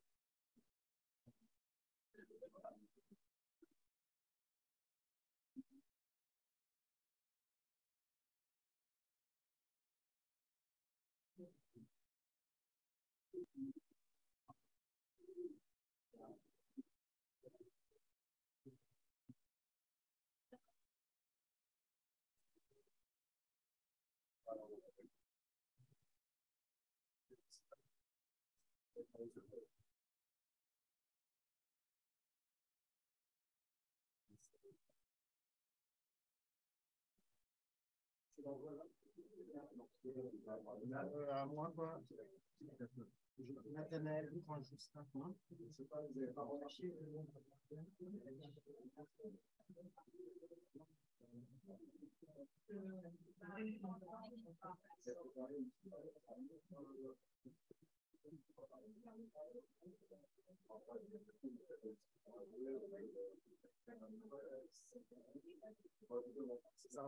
Nathanaël, Justin. Je sais pas, Ça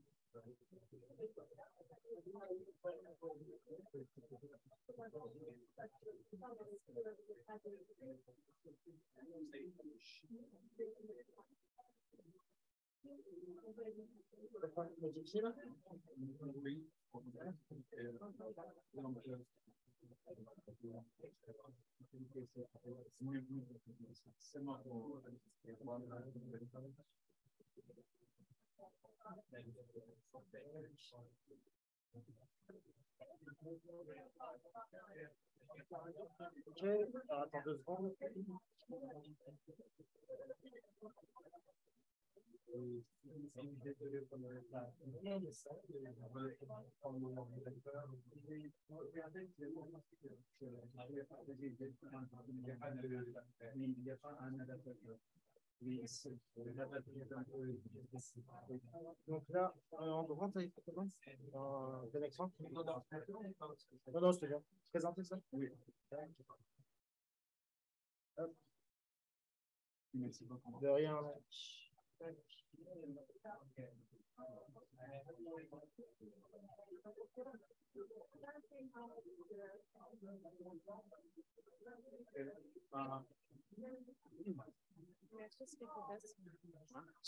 regarde. Ok, Şey, Donc là, en droite, il Alexandre. Non, non, je te viens. Ça Oui. De rien.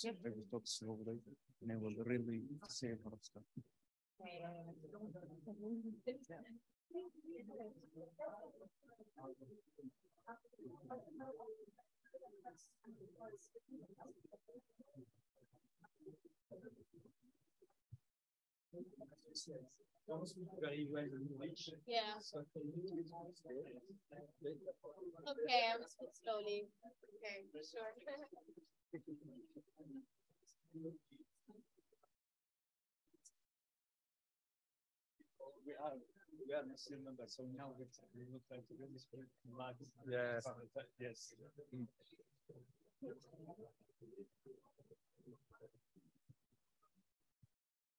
I will talk slowly and I will really say a lot of stuff. Yeah. Okay, I will speak slowly. Okay, sure. we are we the same number, so now we will try to do this for. Yes. Yes. Oui,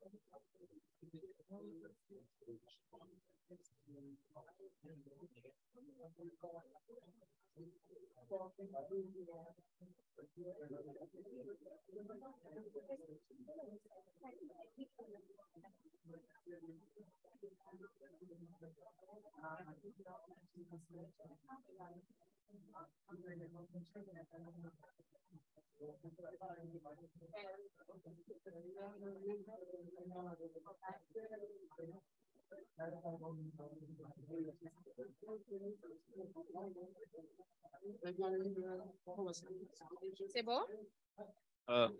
I'm C'est bon? Uh, um,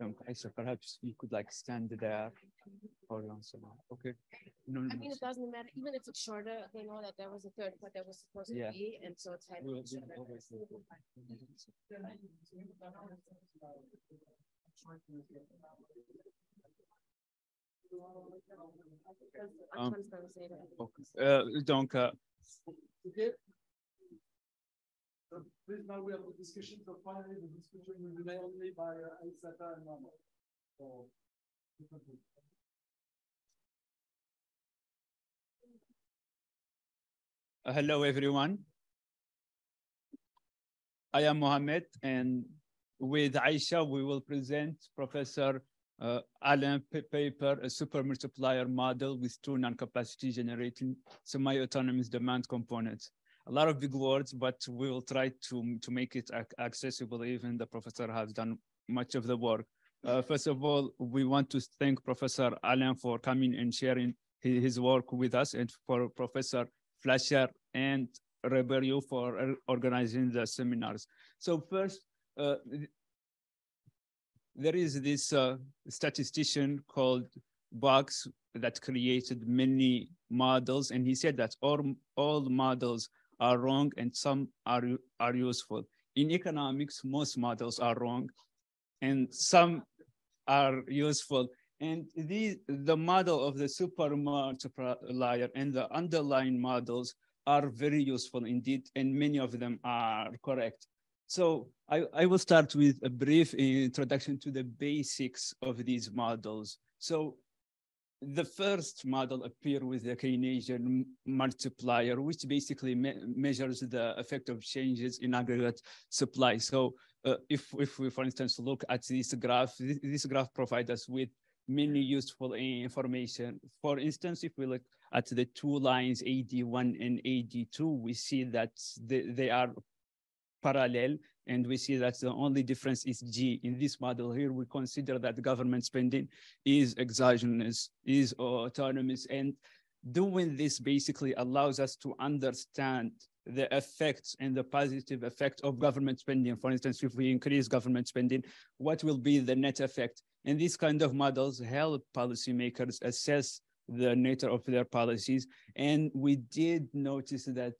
okay, so perhaps you could like stand there. Hold on, so okay. No, no, I no, mean, it doesn't matter, even if it's shorter, they know that there was a third part that was supposed to Yeah. be, and so it's. we'll- like we'll always do it. I'm Um, gonna say that. Ok. Euh, donc, euh, Okay. So please now we have the discussion, so finally the discussion will be made only by uh, Aissata and Mama. So. Uh, Hello, everyone. I am Mohamed, and with Aisha, we will present Professor uh, Allain paper, a super multiplier model with two non-capacity generating semi-autonomous demand components. A lot of big words, but we will try to, to make it accessible. Even the professor has done much of the work. Uh, first of all, we want to thank Professor Allain for coming and sharing hi- his work with us and for Professor Flasher and Rebelio for organizing the seminars. So first, uh, there is this uh, statistician called Box that created many models, and he said that all, all models are wrong and some are, are useful. In economics, most models are wrong and some are useful. And the, the model of the super multiplier and the underlying models are very useful indeed, and many of them are correct. So I, I will start with a brief introduction to the basics of these models. So the first model appear with the Keynesian multiplier, which basically me- measures the effect of changes in aggregate supply. So uh, if, if we, for instance, look at this graph, this, this graph provides us with many useful information. For instance, if we look at the two lines, AD1 and AD2, we see that they, they are parallel and we see that the only difference is G. In this model here, we consider that government spending is exogenous, is autonomous, and doing this basically allows us to understand the effects and the positive effect of government spending. For instance, if we increase government spending, what will be the net effect? And these kind of models help policymakers assess the nature of their policies. And we did notice that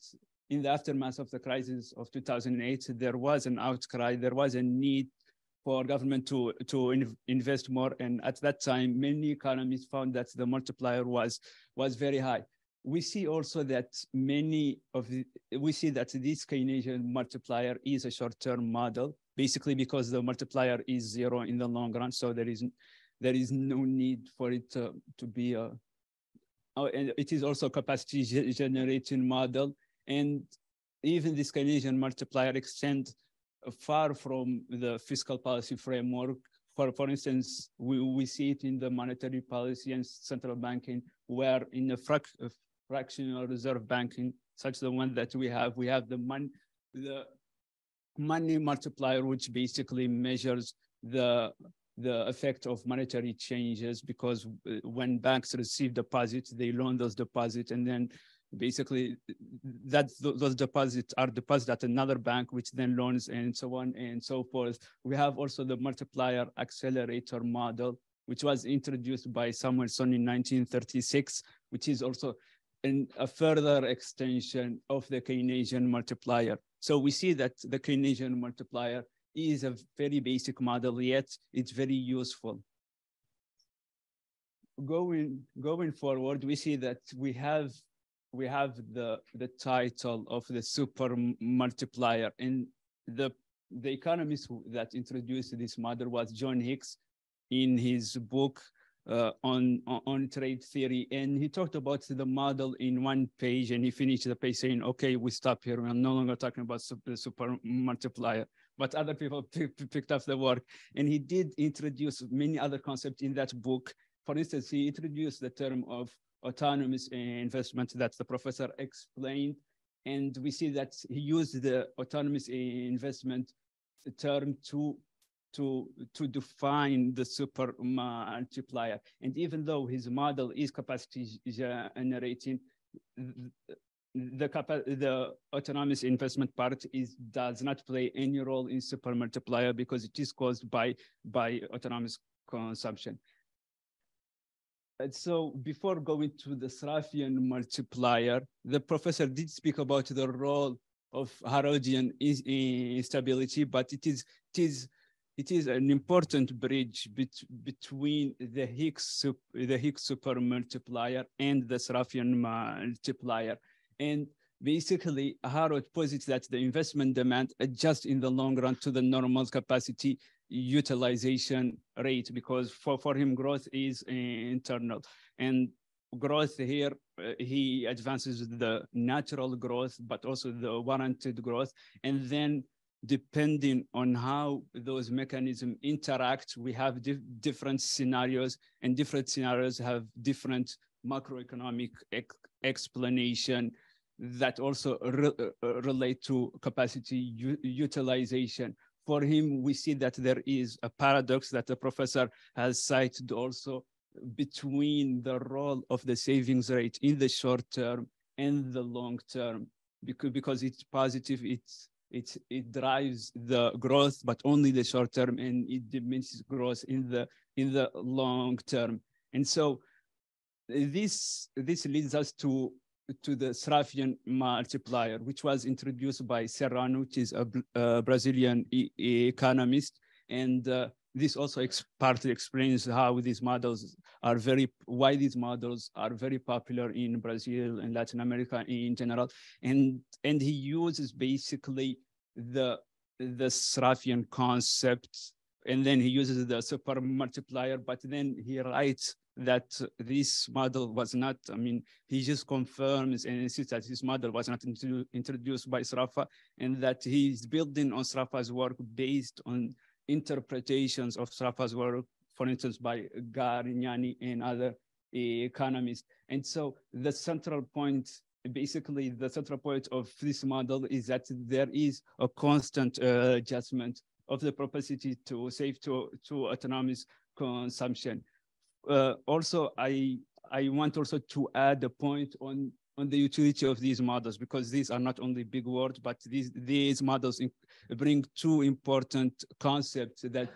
in the aftermath of the crisis of 2008, there was an outcry, there was a need for government to, to in- invest more. And at that time, many economists found that the multiplier was, was very high. We see also that many of the, we see that this Keynesian multiplier is a short-term model, basically because the multiplier is zero in the long run. So there is, there is no need for it to, to be a, oh, and it is also a capacity generating model. And even this Keynesian multiplier extend far from the fiscal policy framework. For, for instance, we, we see it in the monetary policy and central banking, where in the frac, fractional reserve banking, such the one that we have. We have the money, the money multiplier, which basically measures the the effect of monetary changes because uh, when banks receive deposits, they loan those deposits and then basically that those deposits are deposited at another bank, which then loans and so on and so forth. We have also the multiplier accelerator model, which was introduced by Samuelson in 1936, which is also a further extension of the Keynesian multiplier. So we see that the Keynesian multiplier is a very basic model, yet it's very useful. Going, going forward, we see that we have we have the the title of the super multiplier and the the economist that introduced this model was John Hicks in his book uh, on, on trade theory. And he talked about the model in one page and he finished the page saying, okay, we stop here. We're no longer talking about super, super multiplier, but other people *laughs* picked up the work. And he did introduce many other concepts in that book. For instance, he introduced the term of autonomous investment that the professor explained. And we see that he used the autonomous investment term to to, to define the super multiplier. And even though his model is capacity generating, the, the autonomous investment part is does not play any role in super multiplier because it is caused by by autonomous consumption. And so before going to the Sraffian multiplier, the professor did speak about the role of Harrodian instability, but it is it is it is an important bridge bet between the Hicks, the Hicks super multiplier and the Sraffian multiplier. And basically, Harrod posits that the investment demand adjusts in the long run to the normal capacity utilization rate because for, for him, growth is internal. And growth here, uh, he advances the natural growth, but also the warranted growth. And then depending on how those mechanisms interact, we have di different scenarios and different scenarios have different macroeconomic ex explanation that also re uh, relate to capacity utilization. For him, we see that there is a paradox that the professor has cited also between the role of the savings rate in the short term and the long term because, because it's positive, it's it, it drives the growth, but only the short term, and it diminishes growth in the in the long term. And so this this leads us to to the Sraffian multiplier, which was introduced by Serrano, which is a, a Brazilian e economist. And uh, this also ex partly explains how these models are very, why these models are very popular in Brazil and Latin America in general. And, and he uses basically the, the Sraffian concept and then he uses the super multiplier, but then he writes that this model was not, I mean, he just confirms and insists that this model was not introduced by Sraffa and that he's building on Sraffa's work based on interpretations of Sraffa's work, for instance, by Garegnani and other economists. And so the central point basically the central point of this model is that there is a constant uh, adjustment of the propensity to save to, to autonomous consumption. Uh, also, I, I want also to add a point on, on the utility of these models because these are not only big words, but these, these models bring two important concepts that,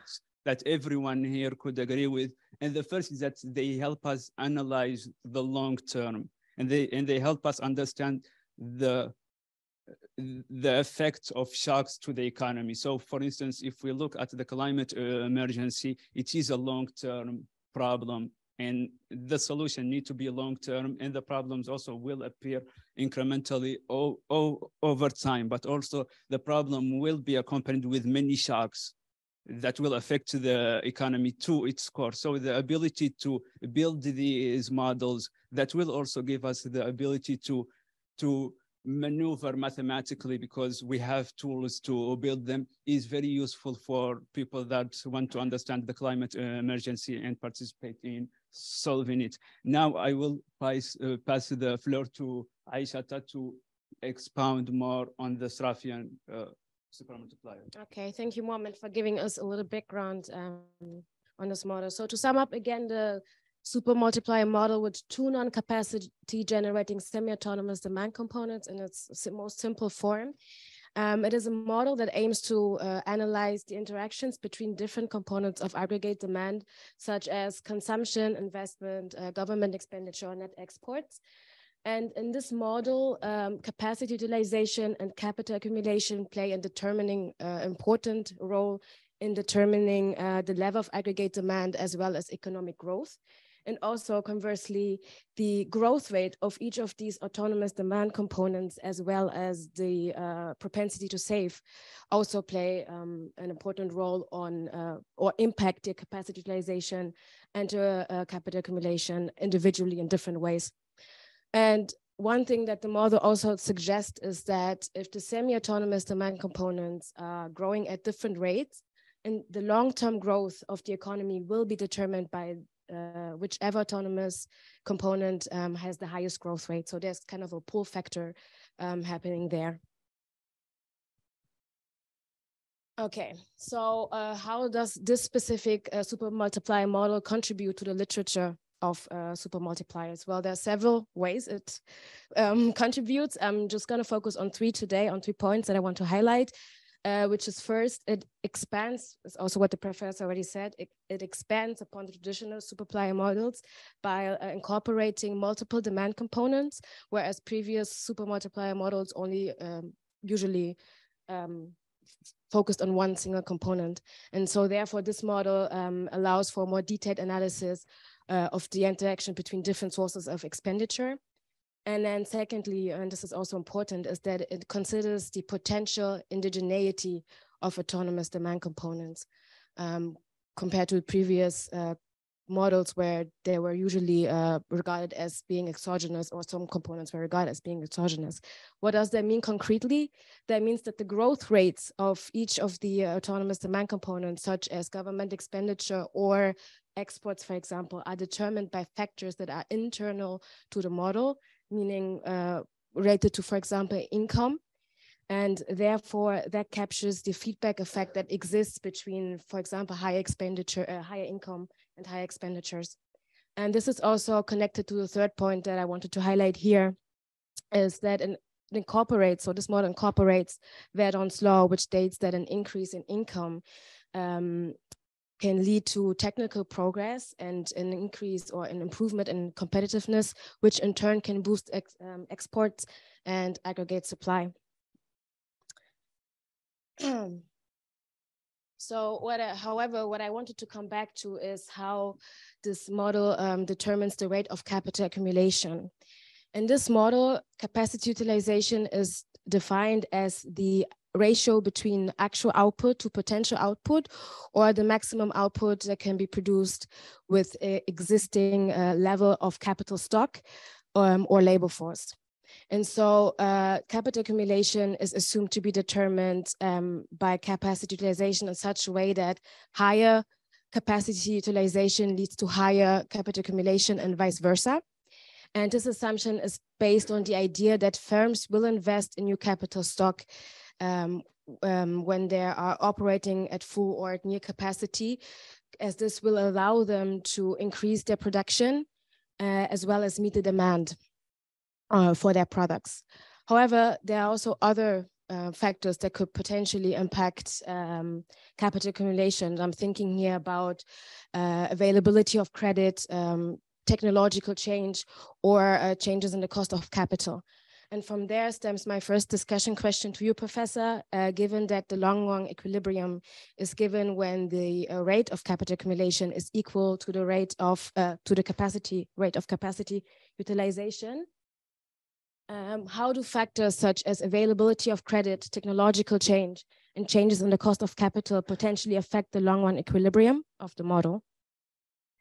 that everyone here could agree with. And the first is that they help us analyze the long term and they and they help us understand the the effects of shocks to the economy. So for instance, if we look at the climate uh, emergency, it is a long-term problem and the solution need to be long-term and the problems also will appear incrementally over time, but also the problem will be accompanied with many shocks that will affect the economy to its core. So the ability to build these models that will also give us the ability to, to maneuver mathematically because we have tools to build them is very useful for people that want to understand the climate uh, emergency and participate in solving it. Now I will pass, uh, pass the floor to Aisha to expound more on the Sraffian uh, supermultiplier. Okay, thank you, Mohamed, for giving us a little background um, on this model. So to sum up again, the super multiplier model with two non-capacity generating semi-autonomous demand components in its most simple form. Um, it is a model that aims to uh, analyze the interactions between different components of aggregate demand, such as consumption, investment, uh, government expenditure, net exports. And in this model, um, capacity utilization and capital accumulation play a determining uh, important role in determining uh, the level of aggregate demand as well as economic growth. And also conversely, the growth rate of each of these autonomous demand components, as well as the uh, propensity to save, also play um, an important role on uh, or impact the capacity utilization and uh, capital accumulation individually in different ways. And one thing that the model also suggests is that if the semi-autonomous demand components are growing at different rates, and the long-term growth of the economy will be determined by uh, whichever autonomous component um, has the highest growth rate. So there's kind of a pull factor um, happening there. Okay, so uh, how does this specific uh, super multiplier model contribute to the literature of uh, super multipliers? Well, there are several ways it um, *laughs* contributes. I'm just going to focus on three today, on three points that I want to highlight. Uh, which is first, it expands, is also what the professor already said, it, it expands upon the traditional superplier models by uh, incorporating multiple demand components, whereas previous super multiplier models only um, usually um, focused on one single component. And so therefore this model um, allows for more detailed analysis uh, of the interaction between different sources of expenditure. And then secondly, and this is also important, is that it considers the potential endogeneity of autonomous demand components um, compared to previous uh, models where they were usually uh, regarded as being exogenous or some components were regarded as being exogenous. What does that mean concretely? That means that the growth rates of each of the uh, autonomous demand components, such as government expenditure or exports, for example, are determined by factors that are internal to the model, meaning uh, related to, for example, income. And therefore, that captures the feedback effect that exists between, for example, higher expenditure, uh, higher income and higher expenditures. And this is also connected to the third point that I wanted to highlight here, is that it incorporates, so this model incorporates Verdoorn's law, which states that an increase in income um, can lead to technical progress and an increase or an improvement in competitiveness, which in turn can boost ex um, exports and aggregate supply. so what, I, however, what I wanted to come back to is how this model um, determines the rate of capital accumulation. In this model, capacity utilization is defined as the ratio between actual output to potential output or the maximum output that can be produced with existing uh, level of capital stock um, or labor force. And so uh, capital accumulation is assumed to be determined um, by capacity utilization in such a way that higher capacity utilization leads to higher capital accumulation and vice versa. And this assumption is based on the idea that firms will invest in new capital stock um, um, when they are operating at full or at near capacity, as this will allow them to increase their production uh, as well as meet the demand uh, for their products. However, there are also other uh, factors that could potentially impact um, capital accumulation. I'm thinking here about uh, availability of credit, um, technological change, or uh, changes in the cost of capital. And from there stems my first discussion question to you, Professor, uh, given that the long run equilibrium is given when the uh, rate of capital accumulation is equal to the rate of, uh, to the capacity, rate of capacity utilization. Um, how do factors such as availability of credit, technological change, and changes in the cost of capital potentially affect the long run equilibrium of the model?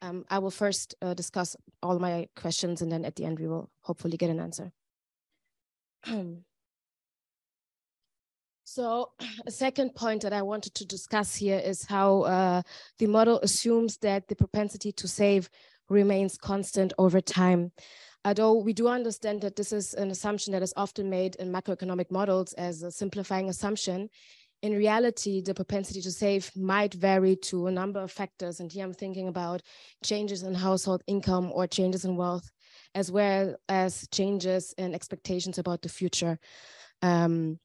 Um, I will first uh, discuss all my questions and then at the end we will hopefully get an answer. *clears throat* so *clears throat* a second point that I wanted to discuss here is how uh, the model assumes that the propensity to save remains constant over time. Although we do understand that this is an assumption that is often made in macroeconomic models as a simplifying assumption, in reality, the propensity to save might vary to a number of factors. And here I'm thinking about changes in household income or changes in wealth, as well as changes in expectations about the future. Um,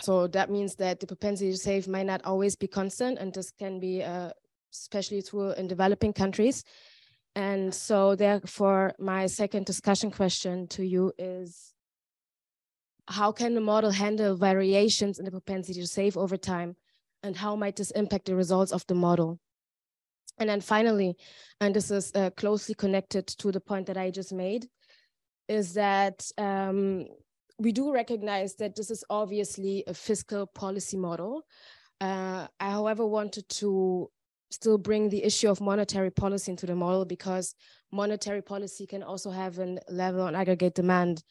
so that means that the propensity to save might not always be constant, and this can be uh, especially true in developing countries. And so therefore, my second discussion question to you is, how can the model handle variations in the propensity to save over time? And how might this impact the results of the model? And then finally, and this is uh, closely connected to the point that I just made, is that um, we do recognize that this is obviously a fiscal policy model. Uh, I, however, wanted to still bring the issue of monetary policy into the model because monetary policy can also have a level on aggregate demand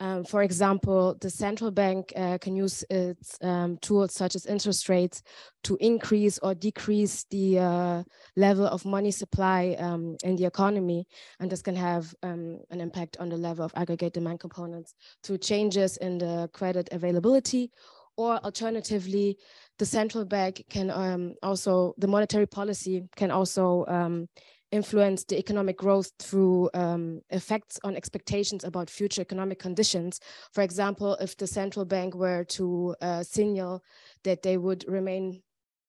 um, for example, the central bank uh, can use its um, tools such as interest rates to increase or decrease the uh, level of money supply um, in the economy. And this can have um, an impact on the level of aggregate demand components through changes in the credit availability. Or alternatively, the central bank can um, also, the monetary policy can also um, influence the economic growth through um, effects on expectations about future economic conditions. For example, if the central bank were to uh, signal that they would remain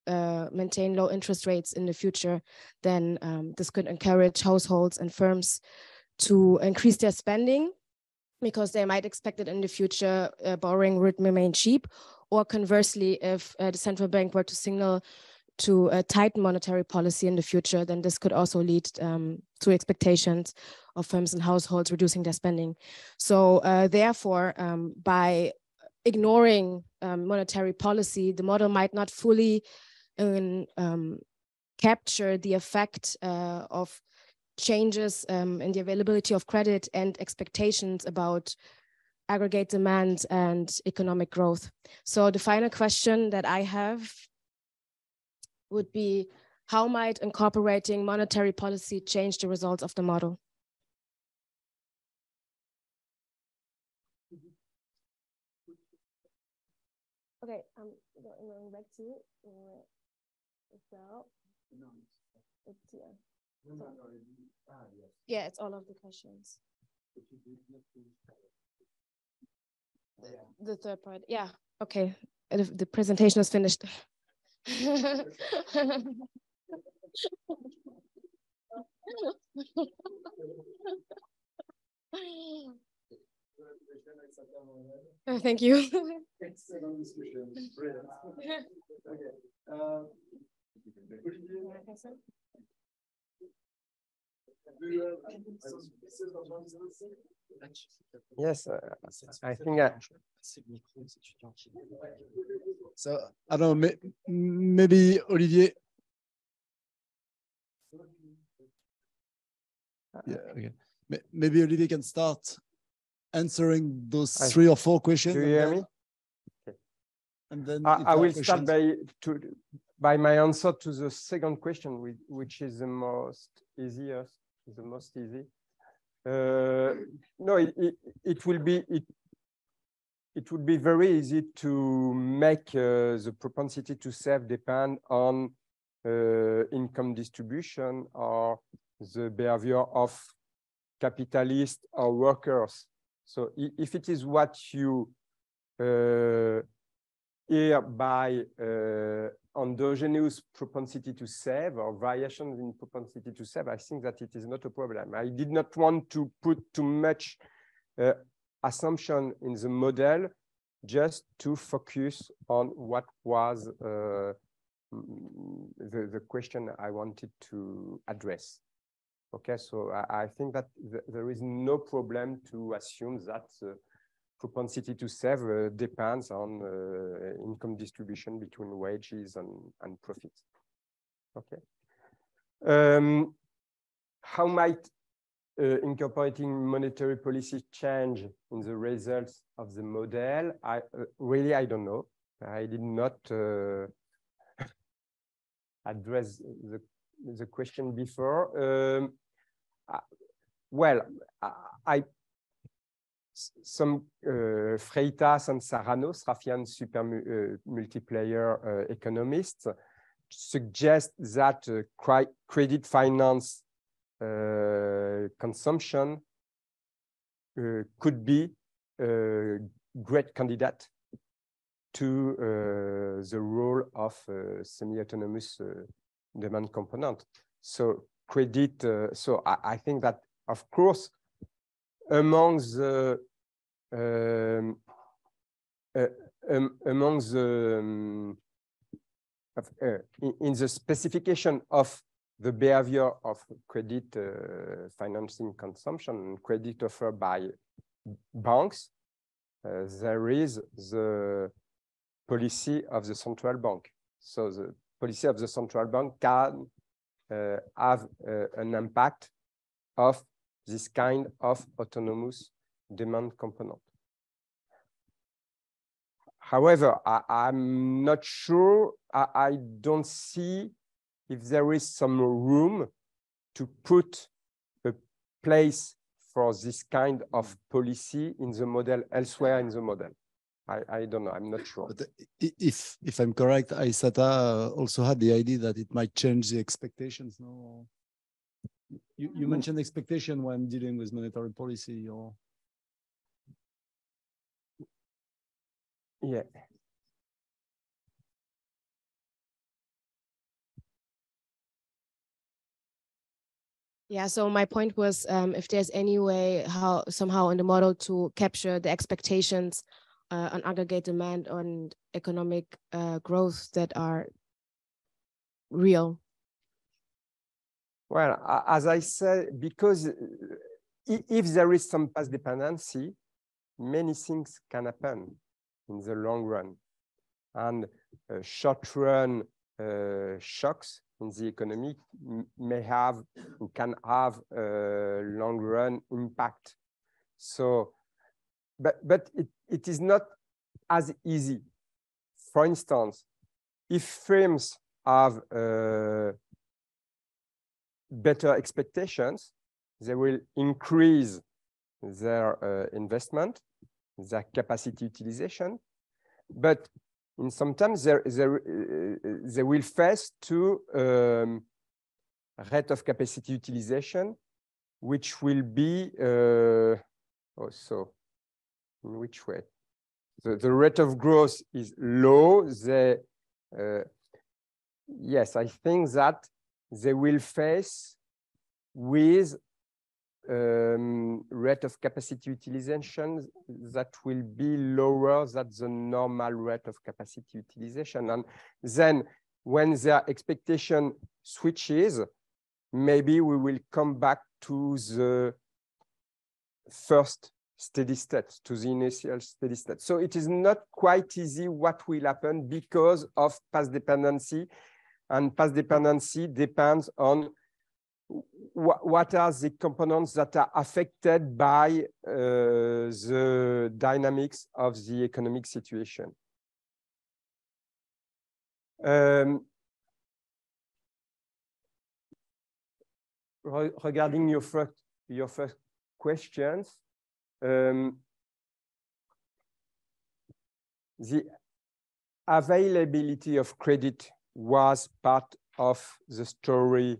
uh, maintain low interest rates in the future, then um, this could encourage households and firms to increase their spending because they might expect that in the future uh, borrowing would remain cheap. Or conversely, if uh, the central bank were to signal to a tight monetary policy in the future, then this could also lead um, to expectations of firms and households reducing their spending. So uh, therefore, um, by ignoring um, monetary policy, the model might not fully um, capture the effect uh, of changes um, in the availability of credit and expectations about aggregate demand and economic growth. So the final question that I have would be how might incorporating monetary policy change the results of the model? Okay, I'm going back to uh, well. It's, yeah. yeah, it's all of the questions. The third part, yeah. Okay, the, the presentation is finished. Oh, thank you. Excellent discussion. Brilliant. okay. Uh, Yes, uh, I think I, so I don't know, maybe Olivier. Yeah, okay. Maybe Olivier can start answering those three or four questions. Do you hear me? Okay. And then I, I will start by to by my answer to the second question, which is the most easiest, the most easy. Uh, no, it, it, it, will be it it would be very easy to make uh, the propensity to save depend on uh, income distribution or the behavior of capitalists or workers. So if it is what you hear by uh, endogenous propensity to save or variations in propensity to save, I think that it is not a problem. I did not want to put too much uh, assumption in the model just to focus on what was uh, the, the question I wanted to address. Okay, so I, I think that th there is no problem to assume that uh, propensity to save uh, depends on uh, income distribution between wages and, and profits. Okay. Um, how might uh, incorporating monetary policy change in the results of the model? I uh, really, I don't know. I did not uh, *laughs* address the, the question before. Um, well, I, some uh, Freitas and Serrano, Sraffian super uh, multiplier uh, economists, suggest that uh, credit finance uh, consumption uh, could be a great candidate to the role of semi-autonomous demand component. So credit, so I, I think that of course among the um, uh, um, among the um, of, uh, in, in, the specification of the behavior of credit uh, financing consumption and credit offered by banks, uh, there is the policy of the central bank. So the policy of the central bank can uh, have uh, an impact of this kind of autonomous demand component. However, I, am not sure, I, I, don't see if there is some room to put a place for this kind of policy in the model elsewhere in the model. I, I don't know, I'm not sure. But uh, if, if I'm correct, Aissata uh, also had the idea that it might change the expectations, no? You, you mentioned expectation when dealing with monetary policy or? Yeah. Yeah, so my point was um, if there's any way how somehow in the model to capture the expectations uh, on aggregate demand on economic uh, growth that are real well, as I said, because uh, if there is some path dependency, many things can happen in the long run. And uh, short run uh, shocks in the economy may have, can have a long run impact. So, but, but it, it is not as easy. For instance, if firms have uh, better expectations, they will increase their uh, investment, their capacity utilization, but in sometimes they, they, uh, they will face to um, rate of capacity utilization, which will be uh, also in which way? The, the rate of growth is low. They, uh, yes, I think that they will face with um, rate of capacity utilization that will be lower than the normal rate of capacity utilization. And then when their expectation switches, maybe we will come back to the first steady state, to the initial steady state. So it is not quite easy what will happen because of path dependency and path dependency depends on what are the components that are affected by uh, the dynamics of the economic situation. Um, re regarding your first, your first questions, um, the availability of credit was part of the story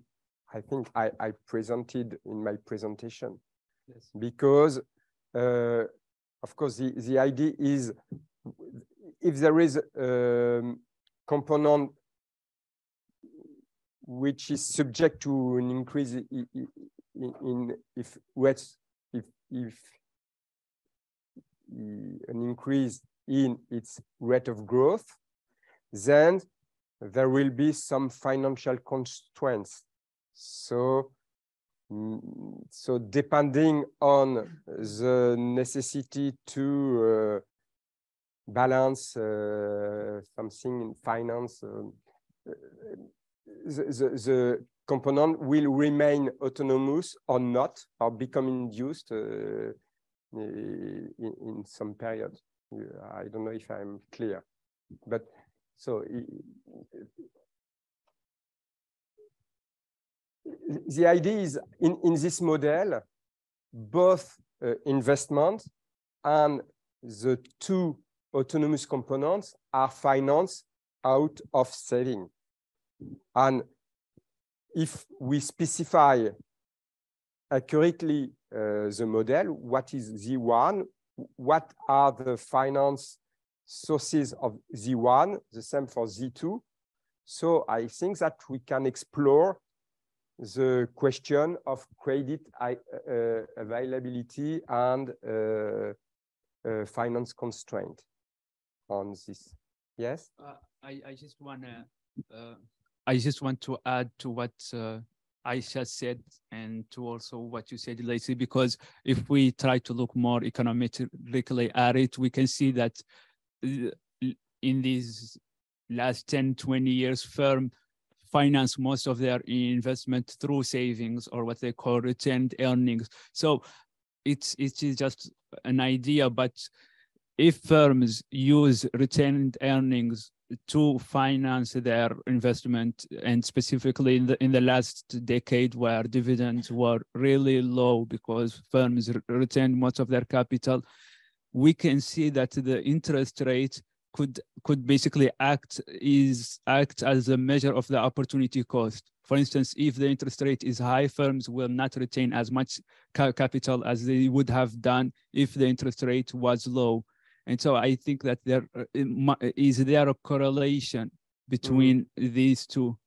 I think I, I presented in my presentation. Yes. Because, uh, of course, the, the idea is if there is a um, component which is subject to an increase in, in, if if if an increase in its rate of growth, then there will be some financial constraints. So, mm, so depending on the necessity to uh, balance uh, something in finance, uh, the, the, the, component will remain autonomous or not, or become induced uh, in, in some period. I don't know if I'm clear, but so the idea is in, in this model, both uh, investment and the two autonomous components are financed out of saving. And if we specify accurately uh, the model, what is Z1, what are the finance sources of Z1, the same for Z2. So I think that we can explore the question of credit uh, availability and uh, uh, finance constraint on this. Yes? Uh, I, I just want to uh, I just want to add to what uh, Aisha said and to also what you said, Lacey, because if we try to look more economically at it, we can see that in these last 10, 20 years, firm finance most of their investment through savings or what they call retained earnings. So it's it is just an idea, but if firms use retained earnings to finance their investment and specifically in the in the last decade where dividends were really low because firms retained most of their capital we can see that the interest rate could could basically act is act as a measure of the opportunity cost for instance if the interest rate is high firms will not retain as much ca capital as they would have done if the interest rate was low and so I think that there uh, there a correlation between mm. these two.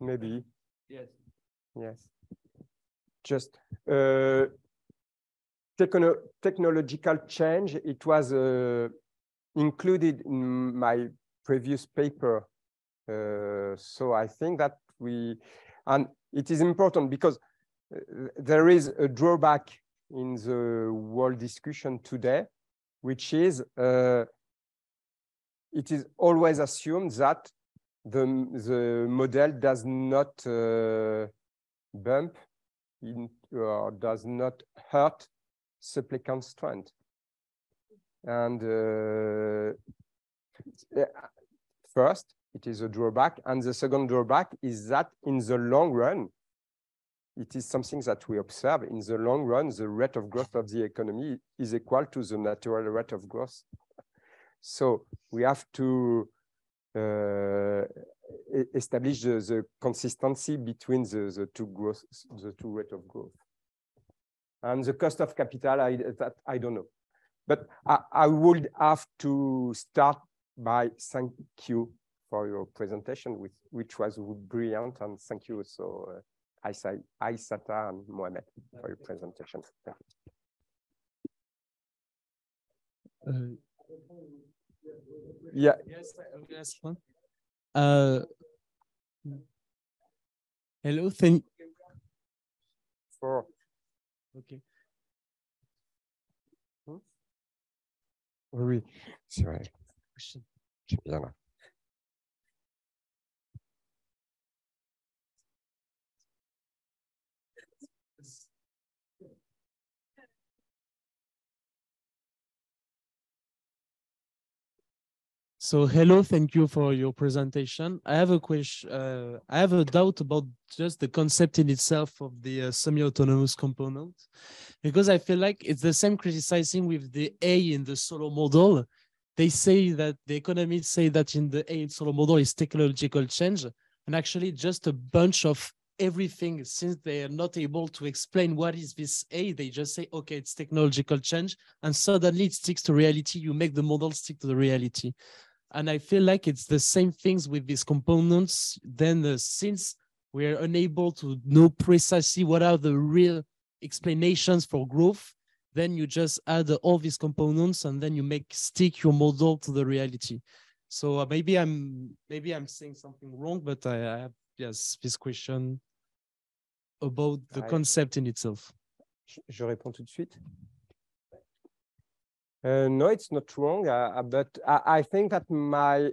Maybe. Yes. Yes. Just uh, techno technological change. It was uh, included in my previous paper. Uh, so I think that we, and it is important because uh, there is a drawback in the world discussion today which is uh, it is always assumed that the, the model does not uh, bump in, or does not hurt supplicant strength. And uh, first, it is a drawback. And the second drawback is that in the long run, it is something that we observe in the long run, the rate of growth of the economy is equal to the natural rate of growth. So we have to uh, establish the, the, consistency between the, the two growth, the two rate of growth. And the cost of capital, I, that, I don't know. But I, I would have to start by thank you for your presentation, which, which was brilliant, and thank you also uh, Aissata and Mohamed for your presentation. Thank you. Uh, yeah. Yes, one. Uh, hello, thank. For. Okay. Hmm? Oui, c'est vrai. J'ai bien là. So hello, thank you for your presentation. I have a question. Uh, I have a doubt about just the concept in itself of the uh, semi-autonomous component, because I feel like it's the same criticizing with the A in the Solow model. They say that the economists say that in the A in Solow model is technological change, and actually just a bunch of everything since they are not able to explain what is this A, they just say, okay, it's technological change, and suddenly it sticks to reality. You make the model stick to the reality. And I feel like it's the same things with these components. Then uh, since we're unable to know precisely what are the real explanations for growth, then you just add all these components and then you make stick your model to the reality. So uh, maybe I'm maybe I'm saying something wrong, but I, I have yes this question about the I, concept in itself. Je réponds tout de suite. Uh, no, it's not wrong, uh, uh, but I, I, think that my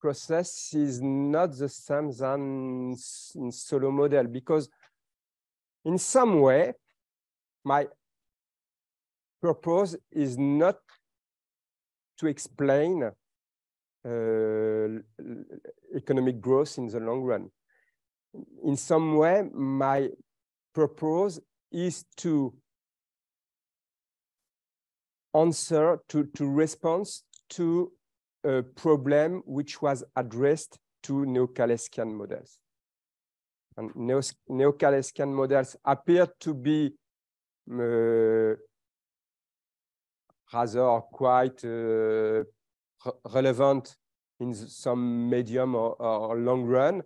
process is not the same than in Solow model because in some way, my purpose is not to explain uh, economic growth in the long run. In some way, my purpose is to answer to, to response to a problem which was addressed to neo-Kaleckian models. And neo-Kaleckian models appear to be uh, rather quite uh, re relevant in some medium or, or, long run,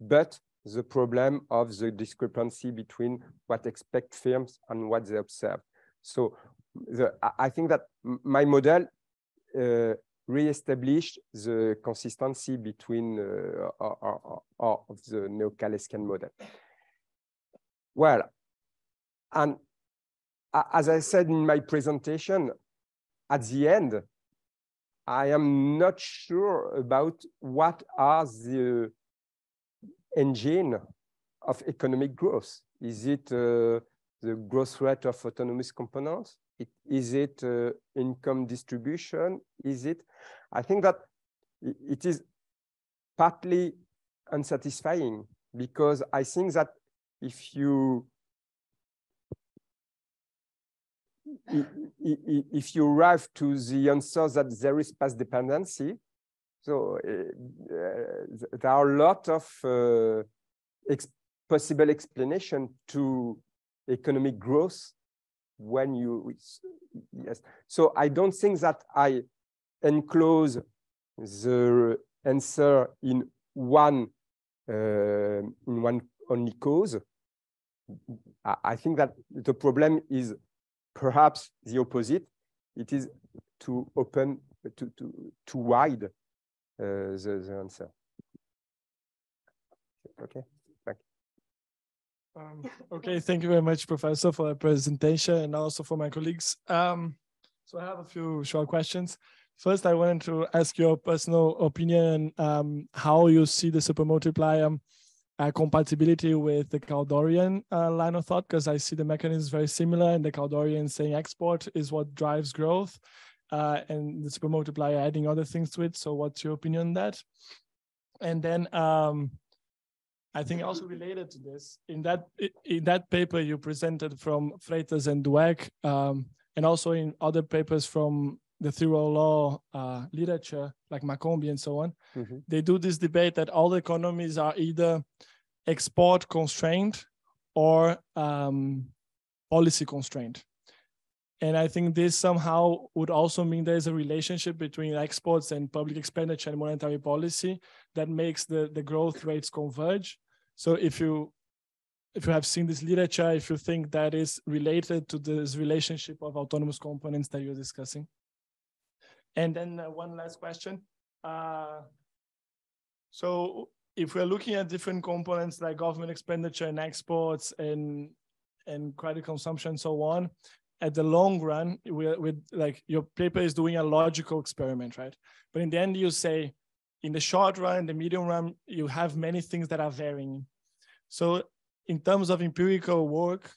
but the problem of the discrepancy between what expect firms and what they observe. So the, I think that my model uh, re-established the consistency between uh, or, or, of the neo-Kaleckian model. Well, and as I said in my presentation, at the end, I am not sure about what are the engine of economic growth. Is it uh, the growth rate of autonomous components? It, is it uh, income distribution? Is it? I think that it is partly unsatisfying because I think that if you if you arrive to the answer that there is path dependency, so uh, there are a lot of uh, ex possible explanation to economic growth when you yes. So I don't think that I enclose the answer in one uh, in one only cause. I think that the problem is perhaps the opposite. It is too open, too, too, too wide, uh, the, the answer. Okay. Um, okay, thank you very much, Professor, for the presentation and also for my colleagues. Um, so I have a few short questions. First, I wanted to ask your personal opinion um, how you see the supermultiplier uh, compatibility with the Kaldorian uh, line of thought because I see the mechanism is very similar and the Kaldorian saying export is what drives growth uh, and the super multiplier adding other things to it. So what's your opinion on that? And then um, I think also related to this, in that in that paper you presented from Freitas and Dweck, um, and also in other papers from the Thirlwall uh, literature, like McCombie and so on, mm-hmm. they do this debate that all economies are either export constrained or um, policy constrained. And I think this somehow would also mean there's a relationship between exports and public expenditure and monetary policy that makes the, the growth rates converge. So if you if you have seen this literature, if you think that is related to this relationship of autonomous components that you're discussing. And then uh, one last question. Uh, so if we're looking at different components like government expenditure and exports and and credit consumption and so on, at the long run, with, with like your paper is doing a logical experiment, right? But in the end, you say, in the short run, the medium run, you have many things that are varying. So in terms of empirical work,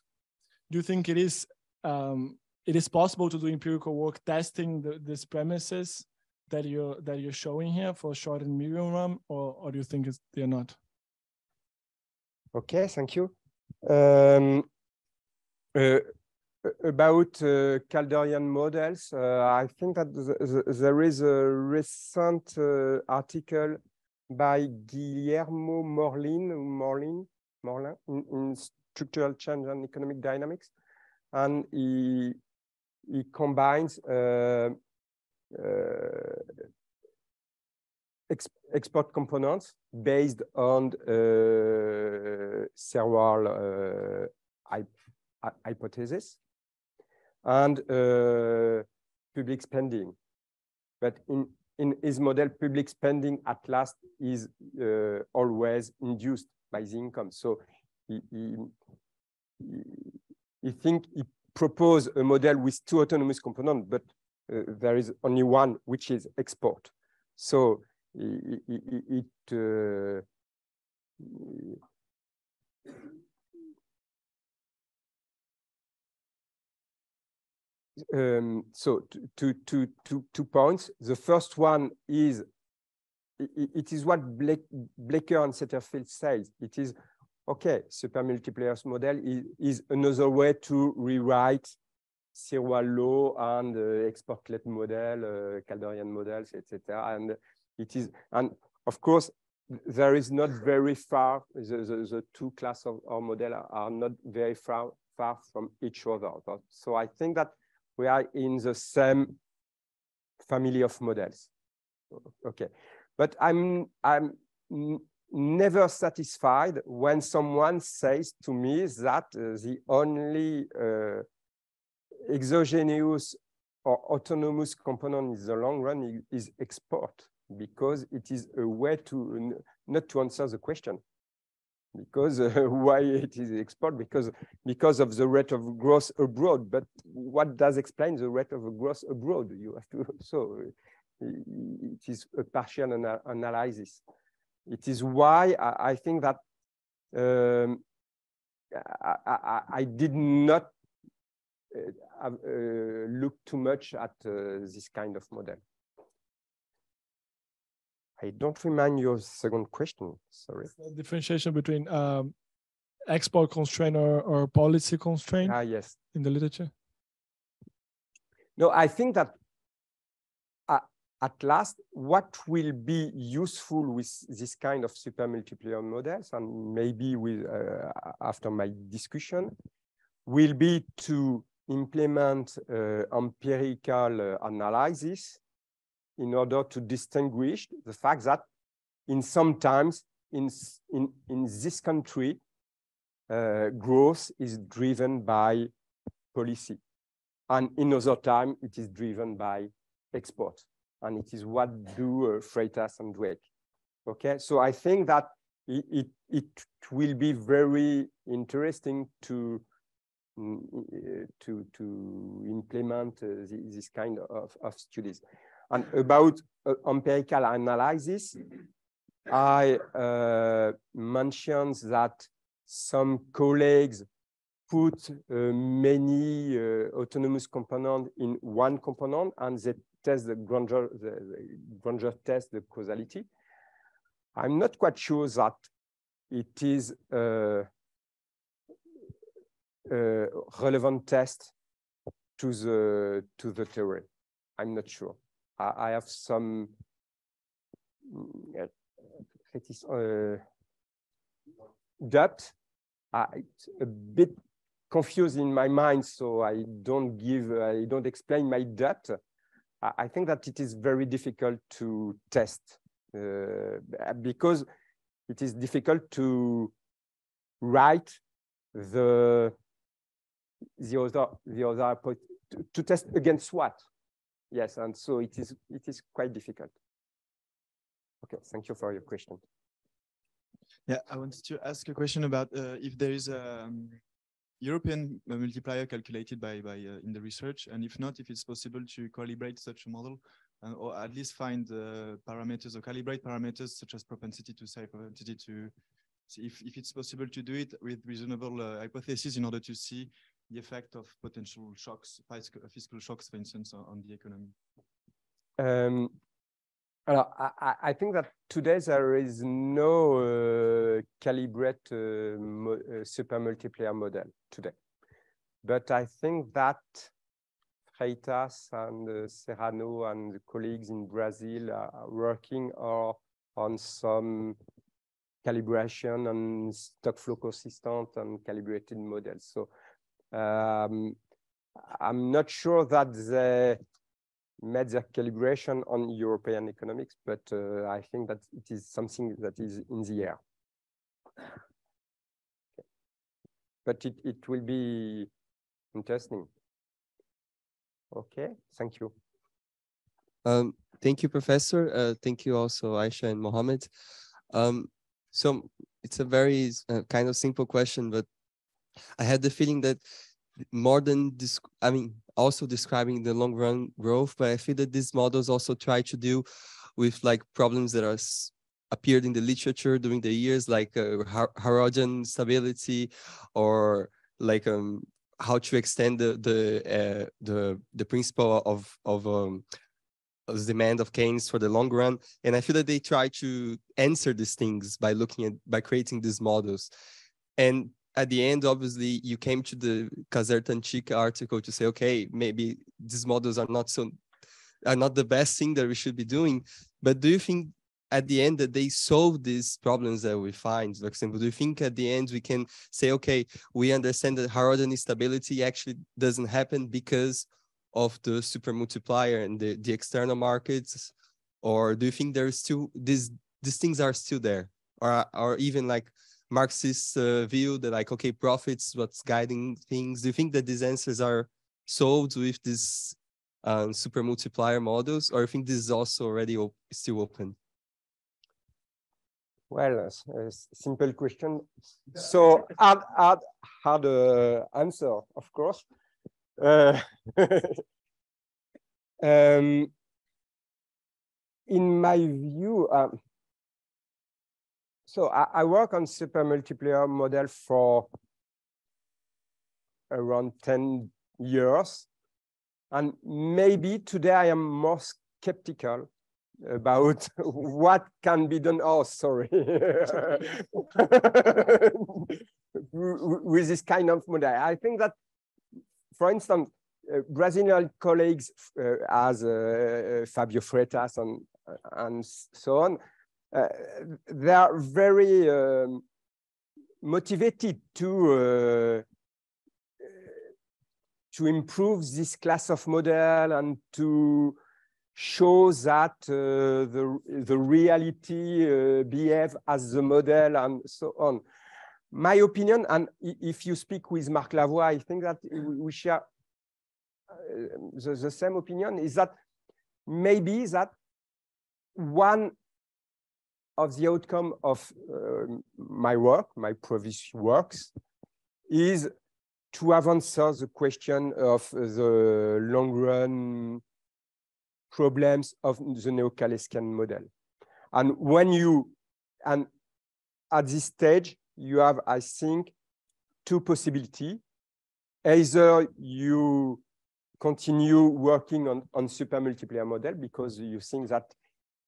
do you think it is um, it is possible to do empirical work testing the, these premises that you're that you're showing here for short and medium run, or, or do you think it's they're not? Okay, thank you. Um, uh, about uh, Kaldorian models, uh, I think that th th there is a recent uh, article by Guillermo Morlin, Morlin, Morlin in, in Structural Change and Economic Dynamics, and he it combines uh, uh, ex export components based on uh, Thirlwall hypothesis and public spending. But in, in his model, public spending at last is uh, always induced by the income. So he, he, he, think he propose a model with two autonomous components, but uh, there is only one, which is export. So it, it, uh, um, so two, two, two, two points. The first one is it, it is what Blake, Blecker and Setterfield says. It is okay, super multipliers model is, is another way to rewrite Thirlwall's law and uh, export-led model, uh, Kaldorian models, etc. And it is, and of course, there is not very far, the, the, the two class of our model are, not very far, far from each other. So I think that we are in the same family of models. Okay, but I'm, I'm never satisfied when someone says to me that uh, the only uh, exogenous or autonomous component in the long run is, is export because it is a way to not to answer the question because uh, *laughs* why it is export? Because because of the rate of growth abroad. But what does explain the rate of growth abroad? You have to *laughs* so it is a partial ana analysis. It is why I, I think that um, I, I, I, did not uh, uh, look too much at uh, this kind of model. I don't remind your second question, sorry. differentiation between um, export constraint or, or policy constraint ah, yes. in the literature? No, I think that uh, at last, what will be useful with this kind of super multiplier models, and maybe with uh, after my discussion, will be to implement uh, empirical uh, analysis in order to distinguish the fact that in sometimes in, in, in this country, uh, growth is driven by policy. And in other time, it is driven by export. And it is what do uh, Freitas and Dweck. Okay, so I think that it, it, it will be very interesting to mm, to to implement uh, this kind of, of studies. And about uh, empirical analysis, I uh, mentioned that some colleagues put uh, many uh, autonomous components in one component and they test the Granger, the, the Granger test the causality. I'm not quite sure that it is a, a relevant test to the to the theory. I'm not sure. I, I have some mm, uh, doubt. Uh, a bit confused in my mind, so I don't give, I don't explain my doubt. I, I think that it is very difficult to test uh, because it is difficult to write the the other the other to, to test against what Yes, and so it is, it is quite difficult. Okay, thank you for your question. Yeah, I wanted to ask a question about uh, if there is a um, European multiplier calculated by, by uh, in the research, and if not, if it's possible to calibrate such a model, uh, or at least find uh, parameters or calibrate parameters such as propensity to say propensity to see if, if it's possible to do it with reasonable uh, hypothesis in order to see the effect of potential shocks, fiscal shocks, for instance, on the economy? Um, I, I, think that today there is no uh, calibrate uh, mo uh, super multiplier model today. But I think that Freitas and uh, Serrano and colleagues in Brazil are working on some calibration and stock flow consistent and calibrated models. So um, I'm not sure that they made their calibration on European economics, but uh, I think that it is something that is in the air. But it, it will be interesting. Okay, thank you. Um, thank you, Professor. Uh, thank you also, Aisha and Mohamed. Um, so it's a very uh, kind of simple question, but I had the feeling that more than this, I mean, also describing the long run growth, but I feel that these models also try to deal with like problems that are appeared in the literature during the years, like uh, stability or like um, how to extend the the uh, the the principle of of um, demand of Keynes for the long run. And I feel that they try to answer these things by looking at by creating these models. And at the end, obviously, you came to the Caserta article to say, okay, maybe these models are not so are not the best thing that we should be doing. But do you think at the end that they solve these problems that we find? For example, do you think at the end we can say, okay, we understand that Harrod instability actually doesn't happen because of the super multiplier and the, the external markets? Or do you think there's still these these things are still there? Or or even like Marxist uh, view that like, okay, profits, what's guiding things? Do you think that these answers are solved with these um, super multiplier models, or you think this is also already op still open? Well, a simple question. So hard, hard, hard uh, answer, of course. Uh, *laughs* um, in my view, um, so I, I, work on super multiplier model for around 10 years. And maybe today I am more skeptical about *laughs* what can be done. Oh, sorry. *laughs* With this kind of model. I think that, for instance, uh, Brazilian colleagues uh, as uh, Fabio Freitas and, and so on, they are very um, motivated to uh, to improve this class of model and to show that uh, the, the reality uh, behave as the model and so on. My opinion, and if you speak with Marc Lavoie, I think that we share uh, the, the same opinion, is that maybe that one of the outcome of uh, my work, my previous works, is to have answered the question of the long run problems of the neo-Kaleckian model. And when you, and at this stage, you have, I think, two possibilities. Either you continue working on, on super multiplier model because you think that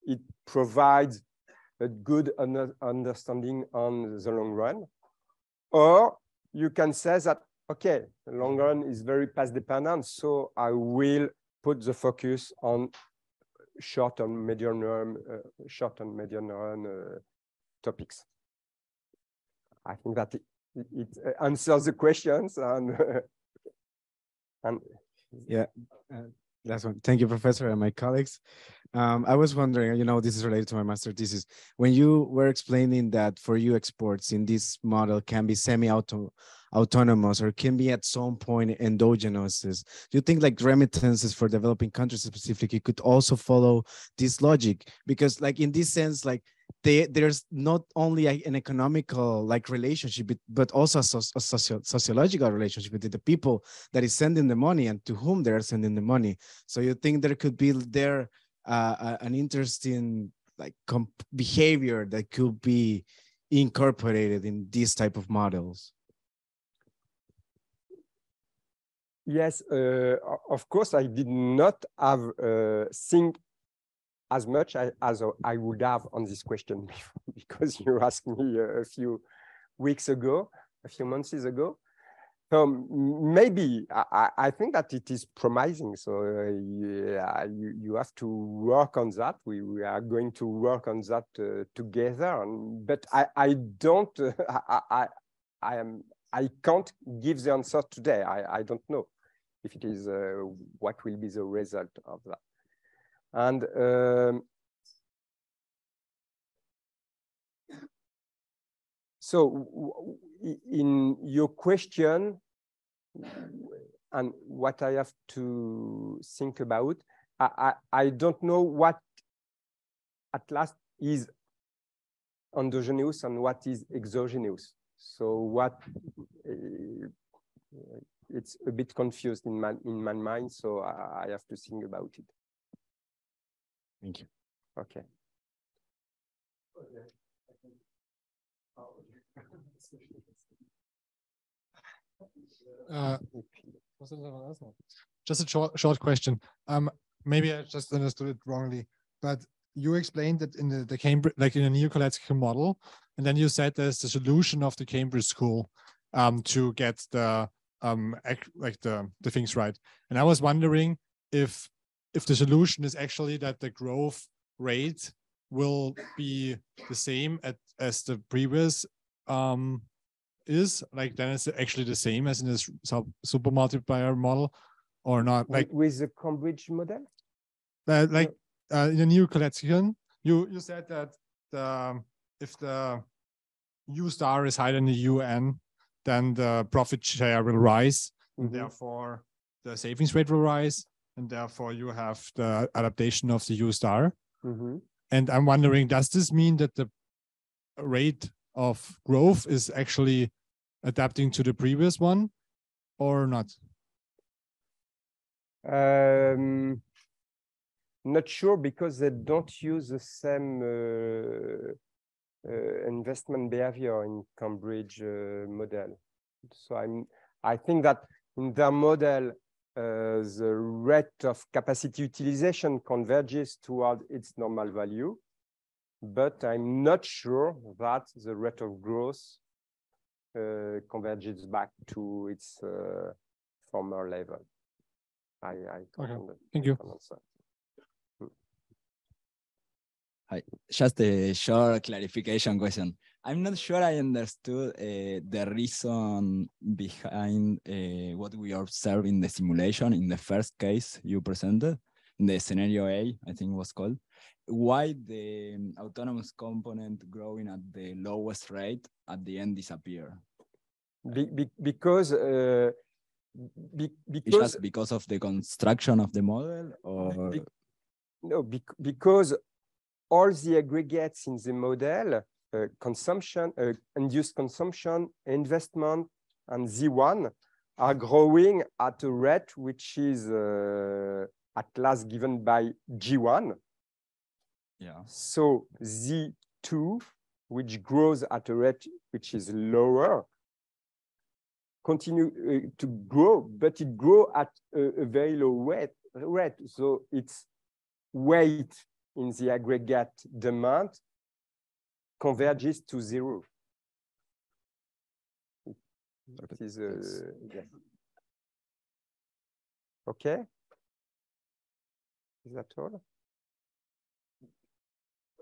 it provides a good understanding on the long run. Or you can say that, okay, the long run is very path dependent, so I will put the focus on short and medium run, uh, short and medium run uh, topics. I think that it, it answers the questions and *laughs* and yeah. Uh, last one. Thank you, Professor, and my colleagues. Um, I was wondering, you know, this is related to my master thesis. When you were explaining that for you exports in this model can be semi-auto autonomous or can be at some point endogenous, do you think like remittances for developing countries specifically could also follow this logic? Because like in this sense, like they, there's not only an economical like relationship, but also a, socio sociological relationship with the people that is sending the money and to whom they're sending the money. So you think there could be there uh, an interesting like behavior that could be incorporated in these type of models? Yes, uh, of course, I did not have uh, think as much as I would have on this question *laughs* because you asked me a few weeks ago, a few months ago. So maybe I, I think that it is promising. So uh, yeah, you, you have to work on that. We, we are going to work on that uh, together. And, but I, I don't, *laughs* uh, I, I, I, am, I can't give the answer today. I, I don't know if it is uh, what will be the result of that. And um, so in your question and what I have to think about, I, I, I don't know what at last is endogenous and what is exogenous. So what uh, it's a bit confused in my in my mind, so I, I have to think about it. Thank you. Okay. Uh, just a short, short question. Um, maybe I just understood it wrongly, but you explained that in the, the Cambridge, like in a neo-Kalecki model, and then you said there's the solution of the Cambridge school. um, to get the um, like the the things right. And I was wondering if if the solution is actually that the growth rate will be the same at as the previous um, is like then it's actually the same as in this sub- super multiplier model or not like Wi- with the Cambridge model? uh, like uh, in the neo-Kaleckian, you you said that the if the U star is higher than the UN, then the profit share will rise, and therefore the savings rate will rise, and therefore you have the adaptation of the U star. Mhm. And I'm wondering, does this mean that the rate of growth is actually adapting to the previous one, or not? Um, not sure because they don't use the same uh, uh, investment behavior in Cambridge uh, model. So I'm, I think that in their model, uh, the rate of capacity utilization converges toward its normal value, but I'm not sure that the rate of growth uh, converges back to its uh, former level. I, I Okay, thank you. can't answer. Hi, just a short clarification question. I'm not sure I understood uh, the reason behind uh, what we observed in the simulation in the first case you presented, in the scenario A, I think was called. Why the um, autonomous component growing at the lowest rate at the end disappear? Be, be, because uh, be, because just because of the construction of the model or no bec because all the aggregates in the model uh, consumption uh, induced consumption investment and z1 are growing at a rate which is uh, at last given by g1 yeah so z2 which grows at a rate which is lower continue uh, to grow, but it grow at a, a very low rate, rate. So its weight in the aggregate demand converges to zero. That is, uh, yeah. Okay. Is that all?